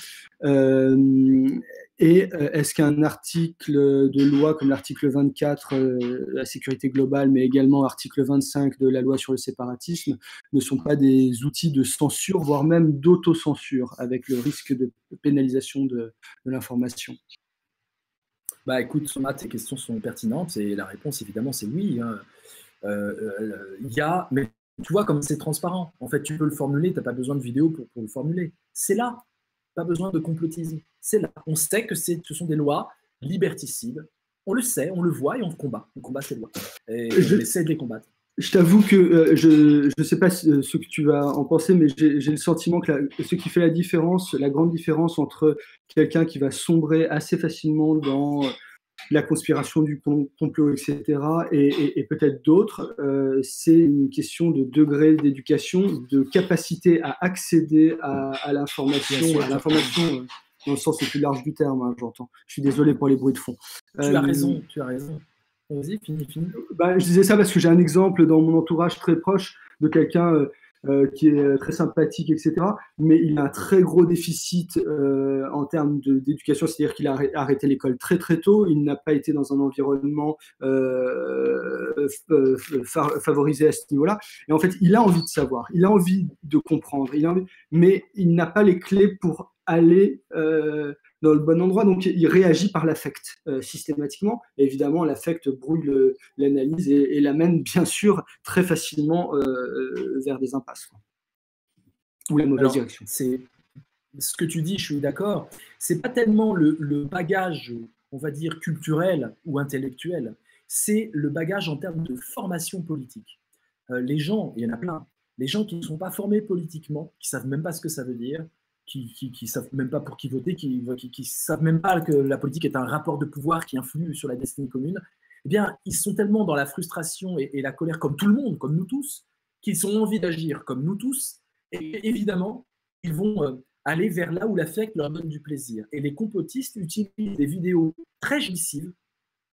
et euh, est-ce qu'un article de loi comme l'article 24 euh, la sécurité globale, mais également l'article 25 de la loi sur le séparatisme, ne sont pas des outils de censure, voire même d'autocensure, avec le risque de pénalisation de, l'information? Bah écoute, Thomas, tes questions sont pertinentes et la réponse évidemment c'est oui. Hein. Euh, il y a, tu vois comme c'est transparent. En fait, tu peux le formuler, tu n'as pas besoin de vidéo pour, pour le formuler. C'est là, pas besoin de complotisme c'est là. On sait que ce sont des lois liberticides. On le sait, on le voit et on combat. On combat ces lois. Et je, on essaie de les combattre. Je t'avoue que euh, je ne sais pas ce que tu vas en penser, mais j'ai le sentiment que ce qui fait la différence, la grande différence entre quelqu'un qui va sombrer assez facilement dans la conspiration du complot, etc., et, peut-être d'autres, euh, c'est une question de degré d'éducation, de capacité à accéder à, l'information, à l'information euh, dans le sens le plus large du terme, hein, j'entends. Je suis désolé pour les bruits de fond. Tu as euh, raison, tu as raison. Vas-y, finis, finis. Bah, je disais ça parce que j'ai un exemple dans mon entourage très proche de quelqu'un euh, euh, qui est très sympathique, etc. Mais il a un très gros déficit en termes d'éducation, c'est-à-dire qu'il a arrêté l'école très très tôt, il n'a pas été dans un environnement favorisé à ce niveau-là. Et en fait, il a envie de savoir, il a envie de comprendre, il a mais il n'a pas les clés pour aller euh, dans le bon endroit. Donc, il réagit par l'affect euh, systématiquement. évidemment, l'affect brouille l'analyse et, l'amène, bien sûr, très facilement euh, vers des impasses ou la mauvaise direction. C'est ce que tu dis, je suis d'accord. C'est pas tellement le, le, bagage, on va dire culturel ou intellectuel. C'est le bagage en termes de formation politique. les gens, il y en a plein, les gens qui ne sont pas formés politiquement, qui savent même pas ce que ça veut dire, qui ne savent même pas pour qui voter, qui ne savent même pas que la politique est un rapport de pouvoir qui influe sur la destinée commune, eh bien, ils sont tellement dans la frustration et, la colère, comme tout le monde, comme nous tous, qu'ils ont envie d'agir comme nous tous. Et évidemment, ils vont euh, aller vers là où l'affect leur donne du plaisir. Et les complotistes utilisent des vidéos très jouissives.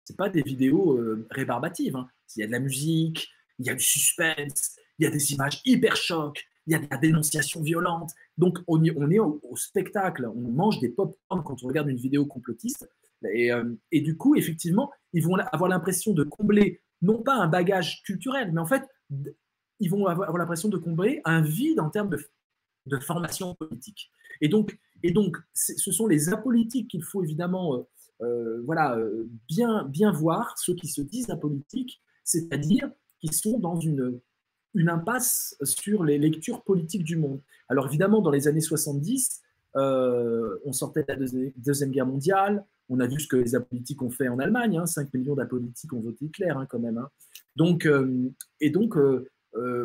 Ce pas des vidéos euh, rébarbatives. Hein. Il y a de la musique, il y a du suspense, il y a des images hyper chocs, il y a de la dénonciation violente. Donc, on, est au, spectacle, on mange des pop-corn quand on regarde une vidéo complotiste. Et, euh, et, du coup, effectivement, ils vont avoir l'impression de combler, non pas un bagage culturel, mais en fait, ils vont avoir, l'impression de combler un vide en termes de, formation politique. Et donc, et donc ce sont les apolitiques qu'il faut évidemment euh, euh, voilà, bien, bien voir, ceux qui se disent apolitiques, c'est-à-dire qui sont dans une une impasse sur les lectures politiques du monde. Alors évidemment, dans les années 70, euh, on sortait de la Deuxième Guerre mondiale, on a vu ce que les apolitiques ont fait en Allemagne, 5 hein, millions d'apolitiques ont voté Hitler hein, quand même. Hein. Donc, euh, et donc, euh,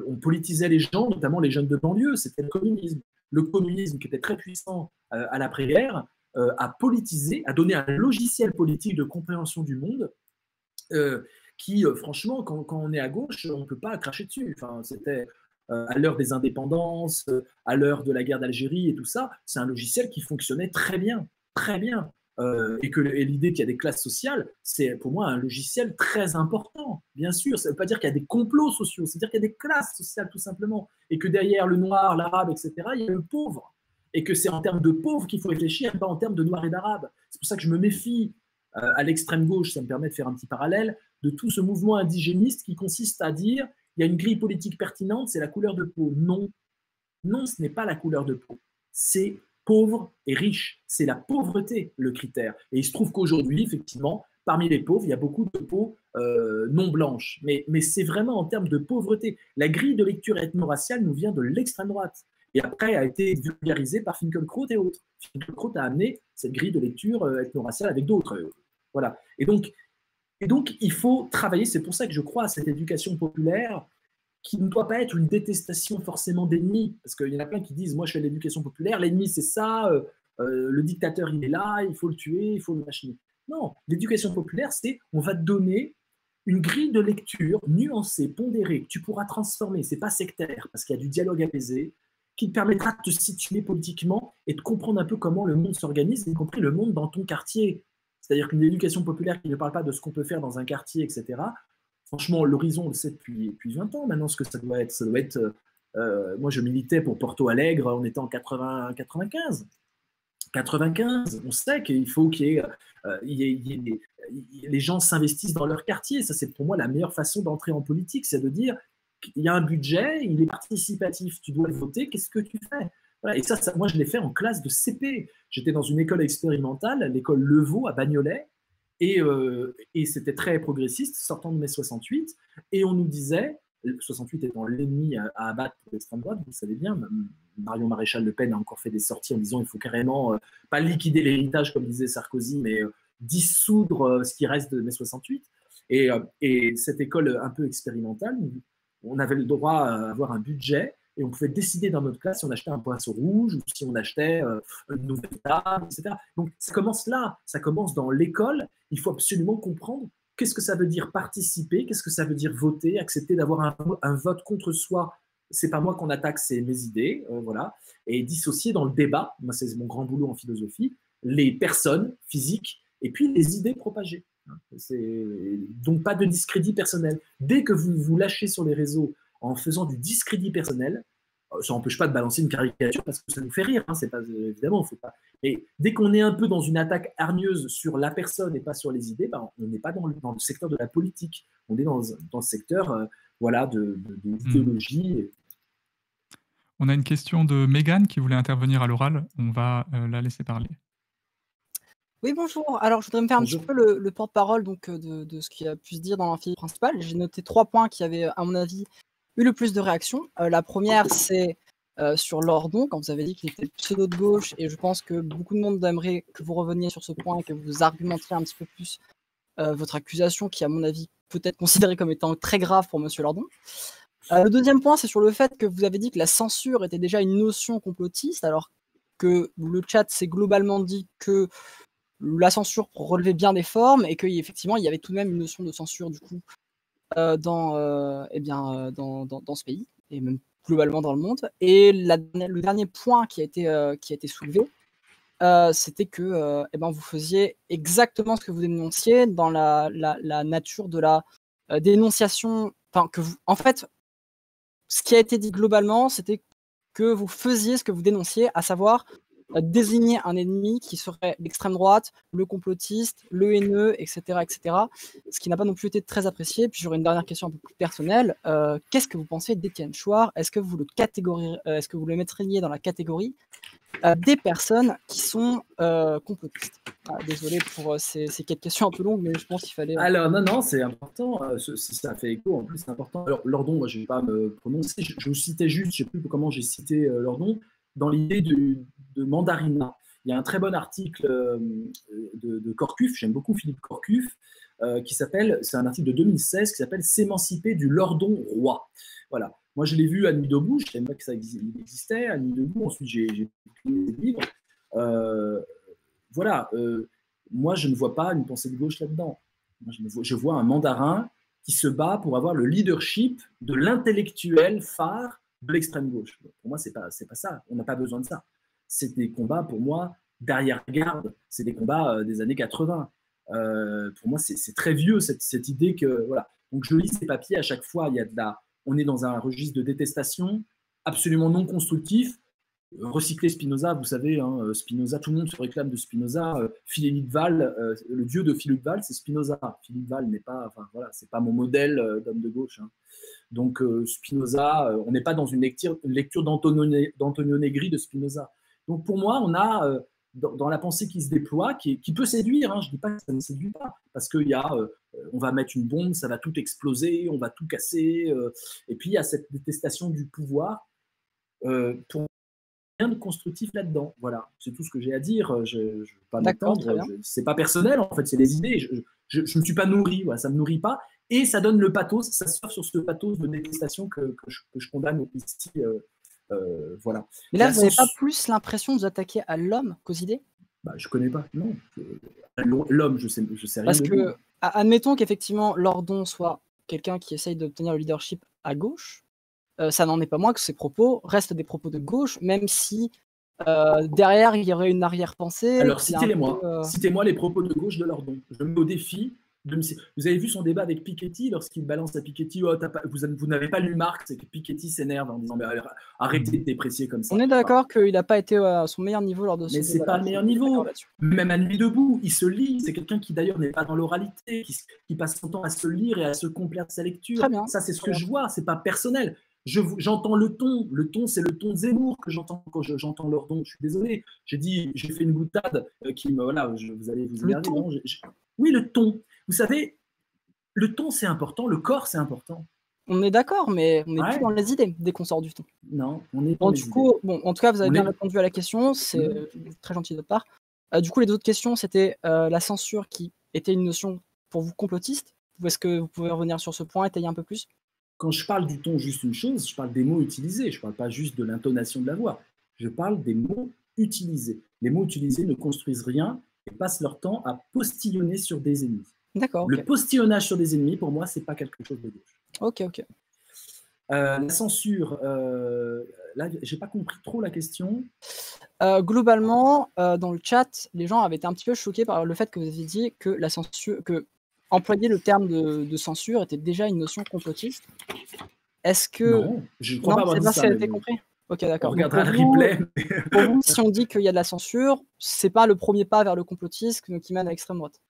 on politisait les gens, notamment les jeunes de banlieue, c'était le communisme. Le communisme, qui était très puissant à l'après-guerre, a politisé, a donné un logiciel politique de compréhension du monde qui, euh, franchement, quand, on est à gauche, on ne peut pas cracher dessus. Enfin, c'était euh, à l'heure des indépendances, euh, à l'heure de la guerre d'Algérie et tout ça, c'est un logiciel qui fonctionnait très bien, très bien. et que l'idée qu'il y a des classes sociales, c'est pour moi un logiciel très important. Bien sûr, ça ne veut pas dire qu'il y a des complots sociaux, c'est-à-dire qu'il y a des classes sociales tout simplement, et que derrière le noir, l'arabe, etc., il y a le pauvre, et que c'est en termes de pauvre qu'il faut réfléchir, pas en termes de noir et d'arabe. C'est pour ça que je me méfie à l'extrême gauche, ça me permet de faire un petit parallèle, de tout ce mouvement indigéniste qui consiste à dire il y a une grille politique pertinente, c'est la couleur de peau. Non, non, ce n'est pas la couleur de peau. C'est pauvre et riche. C'est la pauvreté le critère. Et il se trouve qu'aujourd'hui, effectivement, parmi les pauvres, il y a beaucoup de peau euh, non blanche. Mais, mais c'est vraiment en termes de pauvreté. La grille de lecture ethno-raciale nous vient de l'extrême droite. Et après, a été vulgarisée par Finkelkraut et autres. Finkelkraut a amené cette grille de lecture euh, ethno-raciale avec d'autres. Euh, voilà. Et donc, et donc, il faut travailler, c'est pour ça que je crois à cette éducation populaire qui ne doit pas être une détestation forcément d'ennemis, parce qu'il y en a plein qui disent, moi je fais l'éducation populaire, l'ennemi c'est ça, euh, euh, le dictateur il est là, il faut le tuer, il faut le machiner. Non, l'éducation populaire, c'est on va te donner une grille de lecture nuancée, pondérée, que tu pourras transformer. C'est pas sectaire, parce qu'il y a du dialogue apaisé, qui te permettra de te situer politiquement et de comprendre un peu comment le monde s'organise, y compris le monde dans ton quartier. C'est-à-dire qu'une éducation populaire qui ne parle pas de ce qu'on peut faire dans un quartier, etc. Franchement, l'horizon, on le sait depuis, depuis 20 ans maintenant ce que ça doit être. Ça doit être euh, moi, je militais pour Porto Alegre, on était en 80, 95. 95, on sait qu'il faut qu'il y ait, euh, les gens s'investissent dans leur quartier. Ça, c'est pour moi la meilleure façon d'entrer en politique, c'est de dire il y a un budget, il est participatif, tu dois le voter, qu'est-ce que tu fais? Et ça, moi, je l'ai fait en classe de CP. J'étais dans une école expérimentale, l'école Levaux à Bagnolet, et, euh, c'était très progressiste, sortant de mai 68, et on nous disait, 68 étant l'ennemi à, abattre pour l'extrême droite, vous savez bien, Marion Maréchal Le Pen a encore fait des sorties en disant il faut carrément, euh, pas liquider l'héritage comme disait Sarkozy, mais euh, dissoudre ce qui reste de mai 68. Et, et cette école un peu expérimentale on avait le droit d'avoir un budget et on pouvait décider dans notre classe si on achetait un poisson rouge ou si on achetait euh, une nouvelle table, etc. Donc ça commence là, ça commence dans l'école. Il faut absolument comprendre qu'est-ce que ça veut dire participer, qu'est-ce que ça veut dire voter, accepter d'avoir un, vote contre soi. C'est pas moi qu'on attaque, c'est mes idées, euh, voilà. Et dissocier dans le débat, moi c'est mon grand boulot en philosophie, les personnes physiques et puis les idées propagées. Donc pas de discrédit personnel. Dès que vous vous lâchez sur les réseaux en faisant du discrédit personnel, euh, ça n'empêche pas de balancer une caricature parce que ça nous fait rire, hein, c'est pas évidemment, faut pas. Mais dès qu'on est un peu dans une attaque hargneuse sur la personne et pas sur les idées, ben, on n'est pas dans le, dans le, secteur de la politique, on est dans, dans le secteur euh, voilà, de, de, hmm. l'idéologie. On a une question de Megan qui voulait intervenir à l'oral, on va euh, la laisser parler. Oui, bonjour. Alors, je voudrais me faire un petit peu le, porte-parole donc euh, de, ce qui a pu se dire dans l'infini principal. J'ai noté trois points qui avaient, à mon avis, eu le plus de réactions. Euh, la première, c'est euh, sur l'ordon, quand vous avez dit qu'il était pseudo de gauche, et je pense que beaucoup de monde aimerait que vous reveniez sur ce point et que vous argumenteriez un petit peu plus votre accusation, qui, à mon avis, peut être considérée comme étant très grave pour Monsieur Lordon. le deuxième point, c'est sur le fait que vous avez dit que la censure était déjà une notion complotiste, alors que le chat s'est globalement dit que la censure relever bien des formes et qu'effectivement il y avait tout de même une notion de censure du coup euh, dans, euh, eh bien, euh, dans, dans, ce pays et même globalement dans le monde. Et le dernier point qui a été, qui a été soulevé, c'était que eh ben, vous faisiez exactement ce que vous dénonciez dans la, la, nature de la dénonciation. Que vous, en fait, ce qui a été dit globalement, c'était que vous faisiez ce que vous dénonciez, à savoir désigner un ennemi qui serait l'extrême droite, le complotiste, le haineux, etc., etc. Ce qui n'a pas non plus été très apprécié. Puis j'aurais une dernière question un peu plus personnelle. Euh, qu'est-ce que vous pensez d'Étienne Chouard? Est-ce que vous le euh, est-ce que vous le mettriez dans la catégorie euh, des personnes qui sont complotistes? Ah, Désolé pour ces, quelques questions un peu longues, mais je pense qu'il fallait. Alors non, non, c'est important. ça fait écho. En plus, c'est important. Alors Lordon, moi, je ne vais pas me prononcer. Je, je citais juste, je ne sais plus comment j'ai cité Lordon dans l'idée de, de, mandarina. Il y a un très bon article euh, de, de Corcuf, j'aime beaucoup Philippe Corcuf, euh, qui s'appelle, c'est un article de 2016 qui s'appelle S'émanciper du lordon roi. Voilà. Moi, je l'ai vu à Nuit debout, je ne savais pas que ça existait à Nuit debout. Ensuite, j'ai écrit des livres. Euh, voilà. moi, je ne vois pas une pensée de gauche là-dedans. Je, vois un mandarin qui se bat pour avoir le leadership de l'intellectuel phare de l'extrême gauche. Pour moi, c'est pas pas ça. On n'a pas besoin de ça. C'est des combats pour moi d'arrière-garde. C'est des combats euh, des années 80. Euh, pour moi, c'est très vieux cette, cette, idée que voilà. Donc je lis ces papiers à chaque fois. Il y a de on est dans un registre de détestation absolument non constructif. Recycler Spinoza, vous savez, hein, Spinoza, tout le monde se réclame de Spinoza. Euh, Philippe Val, le dieu de Philippe Val, c'est Spinoza. Philippe Val n'est pas, voilà, c'est pas mon modèle d'homme de gauche. Hein. Donc euh, Spinoza, euh, on n'est pas dans une lecture, d'Antonio Negri de Spinoza. Donc pour moi, on a euh, dans, la pensée qui se déploie, qui, peut séduire, hein, je ne dis pas que ça ne séduit pas, parce qu'il y a, on va mettre une bombe, ça va tout exploser, on va tout casser, et puis il y a cette détestation du pouvoir. pour de constructif là-dedans. Voilà, c'est tout ce que j'ai à dire. Je ne veux pas m'attendre. C'est pas personnel, en fait, c'est des idées. Je, ne suis pas nourri, ça ne me nourrit pas et ça donne le pathos, ça sort sur ce pathos de détestation que, je, condamne ici. Euh, euh, voilà. Mais là, vous n'avez pas plus l'impression de vous attaquer à l'homme qu'aux idées? Bah, Je connais pas, non. L'homme, je sais, je sais rien. Parce que, admettons qu'effectivement, Lordon soit quelqu'un qui essaye d'obtenir le leadership à gauche, euh, ça n'en est pas moins que ses propos restent des propos de gauche, même si euh, derrière il y aurait une arrière-pensée. Alors citez-les-moi, euh, citez-moi les propos de gauche de Lordon. Je mets au défi vous avez vu son débat avec Piketty lorsqu'il balance à Piketty oh, Vous, n'avez pas lu Marx c'est que Piketty s'énerve en disant mais arrêtez de déprécier comme ça. On est d'accord qu'il n'a pas été à son meilleur niveau lors de ce Mais c'est pas le meilleur niveau. Même à nuit debout, il se lit. C'est quelqu'un qui d'ailleurs n'est pas dans l'oralité, qui, passe son temps à se lire et à se complaire de sa lecture. Très bien. Ça, c'est ce que je vois. C'est pas personnel. J'entends le ton. Le ton, c'est le ton de Zemmour que j'entends quand j'entends leur ton. Je suis désolé. J'ai dit, j'ai fait une boutade euh, qui me. Voilà, vous allez vous énerver. Oui, le ton. Vous savez, le ton, c'est important, le corps, c'est important. On est d'accord, mais on n'est plus dans les idées dès qu'on sort du ton. Non, on est bon, du coup, bon, en tout cas, vous avez bien répondu à la question, c'est mmh. très gentil de votre part. Euh, du coup, les autres questions, c'était euh, la censure qui était une notion pour vous complotiste. Est-ce que vous pouvez revenir sur ce point, étayer un peu plus? Quand je parle du ton, juste une chose, je parle des mots utilisés, je ne parle pas juste de l'intonation de la voix, je parle des mots utilisés. Les mots utilisés ne construisent rien et passent leur temps à postillonner sur des ennemis. D'accord. Le postillonnage sur des ennemis, pour moi, c'est pas quelque chose de gauche. Ok, ok. Euh, la censure, euh, là, j'ai pas compris trop la question. Euh, globalement, euh, dans le chat, les gens avaient été un petit peu choqués par le fait que vous aviez dit que la censure, que employer le terme de, censure était déjà une notion complotiste. Est-ce que non, je ne crois pas avoir dit ça. été compris. Ok, d'accord. On regardera le replay. pour vous, si on dit qu'il y a de la censure, c'est pas le premier pas vers le complotisme qui mène à l'extrême droite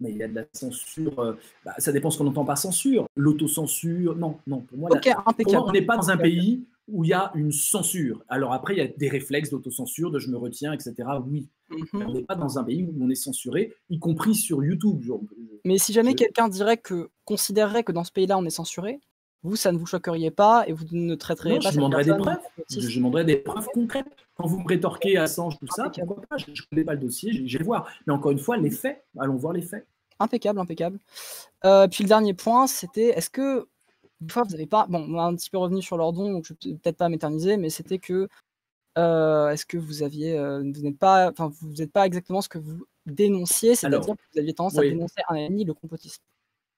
mais il y a de la censure. Euh, bah, ça dépend ce qu'on entend par censure. L'autocensure, non, non. Pour moi, on n'est pas dans un pays où il y a une censure. Alors après, il y a des réflexes d'autocensure, de je me retiens, etc. Oui. Mhm. On n'est pas dans un pays où on est censuré, y compris sur YouTube. mais si jamais quelqu'un dirait que considérerait que dans ce pays-là on est censuré, vous, ça ne vous choqueriez pas et vous ne traiteriez pas. Je demanderais des preuves. Je, demanderais des preuves concrètes. Quand vous me rétorquez Assange, tout ça, pourquoi pas? Je ne connais pas le dossier, je vais voir. Mais encore une fois, les faits, allons voir les faits. Impeccable, impeccable. Euh, puis le dernier point, c'était est-ce que, une fois, vous n'avez pas. Bon, on a un petit peu revenu sur l'ordon, donc je ne vais peut-être pas m'éterniser, mais c'était que. Euh, est-ce que vous aviez. Euh, vous n'êtes pas. Vous exactement ce que vous dénonciez, c'est-à-dire que vous aviez tendance à dénoncer un ennemi, le complotisme.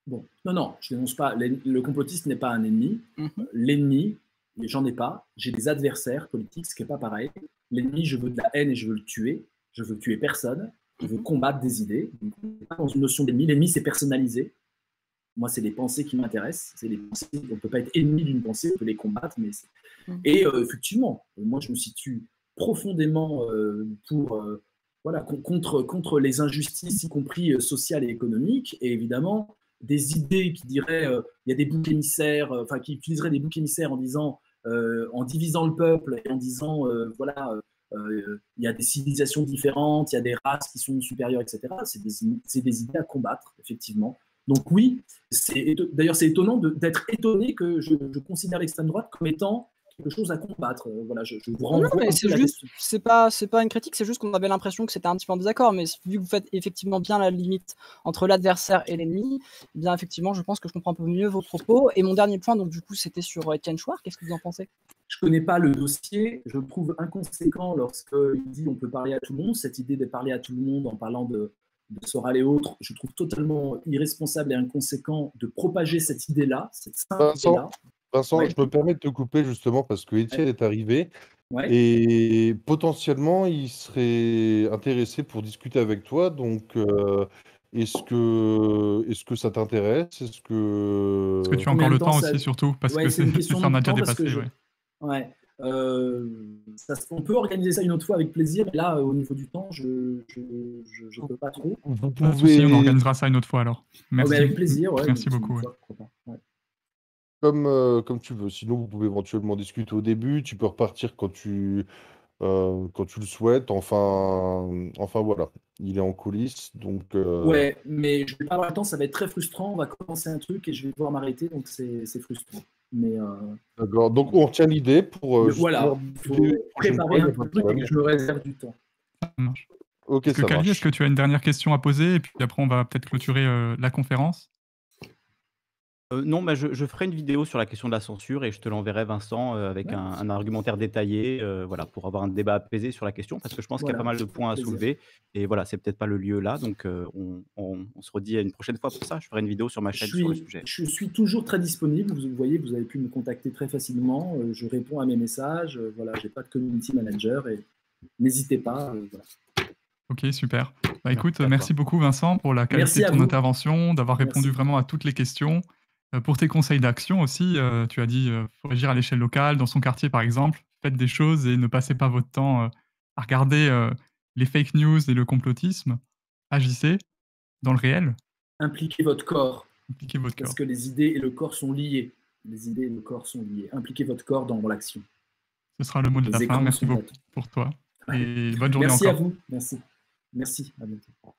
Bon, non, non, je dénonce pas. Le complotisme n'est pas un ennemi. Mmh L'ennemi, j'en ai pas. J'ai des adversaires politiques, ce qui n'est pas pareil. L'ennemi, je veux de la haine et je veux le tuer. Je veux tuer personne je veux combattre des idées. pas dans une notion d'ennemi. L'ennemi, c'est personnalisé. Moi, c'est les pensées qui m'intéressent. C'est les pensées. On ne peut pas être ennemi d'une pensée, on peut les combattre. Mais mm. Et euh, effectivement, moi, je me situe profondément euh, pour, euh, voilà, contre, contre les injustices, y compris sociales et économiques. Et évidemment, des idées qui diraient il y a des boucs émissaires, enfin, qui utiliseraient des boucs émissaires en disant, en divisant le peuple et en disant, voilà, euh, il y a des civilisations différentes, il y a des races qui sont supérieures, etc. C'est des, des, idées à combattre, effectivement. Donc oui, d'ailleurs c'est étonnant d'être étonné que je, considère l'extrême droite comme étant quelque chose à combattre. Euh, voilà, je, vous renvoie. c'est juste, c'est pas, c'est pas une critique, c'est juste qu'on avait l'impression que c'était un petit peu en désaccord. Mais vu que vous faites effectivement bien la limite entre l'adversaire et l'ennemi, eh bien effectivement, je pense que je comprends un peu mieux vos propos. Et mon dernier point, donc du coup, c'était sur Etienne Chouard. Qu'est-ce que vous en pensez? Je ne connais pas le dossier. Je trouve inconséquent lorsqu'il dit on peut parler à tout le monde. Cette idée de parler à tout le monde en parlant de, de Soral et autres, je trouve totalement irresponsable et inconséquent de propager cette idée-là, cette Vincent, Vincent je me permets de te couper justement parce que Étienne est arrivé. Et potentiellement, il serait intéressé pour discuter avec toi. Donc, euh, est-ce que, est que ça t'intéresse? Est-ce que... Est-ce que tu as encore le temps, aussi, surtout? Parce que c'est, ça en a déjà dépassé. Ouais. Euh, on peut organiser ça une autre fois avec plaisir, mais là, au niveau du temps, je ne peux pas trop. Vous pouvez... on organisera ça une autre fois alors. Merci. avec plaisir. Merci beaucoup. Comme, euh, comme tu veux. Sinon, vous pouvez éventuellement discuter au début. Tu peux repartir quand tu, euh, quand tu le souhaites. Enfin, enfin voilà. Il est en coulisses. Donc, Ouais, mais je vais pas avoir le temps. Ça va être très frustrant. On va commencer un truc et je vais devoir m'arrêter. Donc, c'est frustrant. Mais euh, D'accord. Donc on retient l'idée pour. Euh, voilà. Faut préparer un truc et que je me réserve du temps. Ok, est-ce que, est-ce que tu as une dernière question à poser? Et puis après on va peut-être clôturer euh, la conférence Euh, non, bah, je je ferai une vidéo sur la question de la censure et je te l'enverrai Vincent, heu, avec Ouais. un un argumentaire détaillé, heu, voilà, pour avoir un débat apaisé sur la question. Parce que je pense qu'il y a pas mal de points à plaisir. soulever et voilà, c'est peut-être pas le lieu là, donc on on on se redit à une prochaine fois pour ça. Je ferai une vidéo sur ma chaîne sur le suis, sujet. je suis toujours très disponible. Vous voyez, vous avez pu me contacter très facilement. euh, Je réponds à mes messages. euh, Voilà, j'ai pas de community manager et n'hésitez pas. euh, voilà. Ok, super. Bah, Merci écoute, merci beaucoup Vincent pour la qualité Merci de ton vous. intervention, d'avoir répondu vraiment à toutes les questions. Euh, pour tes conseils d'action aussi, euh, tu as dit euh, faut agir à l'échelle locale, dans son quartier par exemple. Faites des choses et ne passez pas votre temps à regarder les fake news et le complotisme. Agissez dans le réel, Impliquez votre corps impliquez votre parce corps. que les idées et le corps sont liés. Les idées et le corps sont liés. Impliquez votre corps dans l'action. Ce sera le mot de Les la fin. Merci beaucoup pour toi et bonne journée Merci à vous. Merci. Merci. À bientôt.